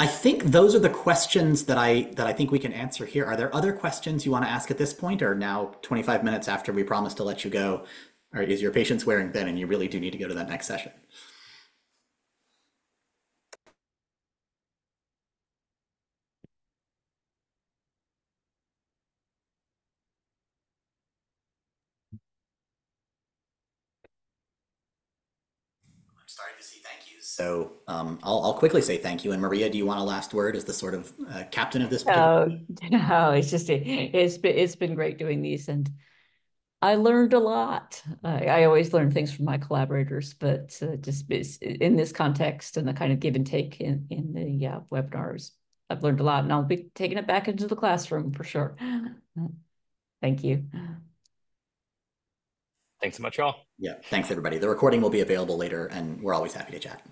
I think those are the questions that I that I think we can answer here. Are there other questions you want to ask at this point, or now 25 minutes after we promised to let you go, or is your patience wearing thin and you really do need to go to that next session? Starting to see thank yous. So um, I'll, I'll quickly say thank you. And Maria, do you want a last word as the sort of uh, captain of this? No, no, it's just it's been it's been great doing these, and I learned a lot. I, I always learn things from my collaborators, but uh, just in this context and the kind of give and take in in the uh, webinars, I've learned a lot, and I'll be taking it back into the classroom for sure. Thank you. Thanks so much, y'all. Yeah, thanks everybody. The recording will be available later and we're always happy to chat.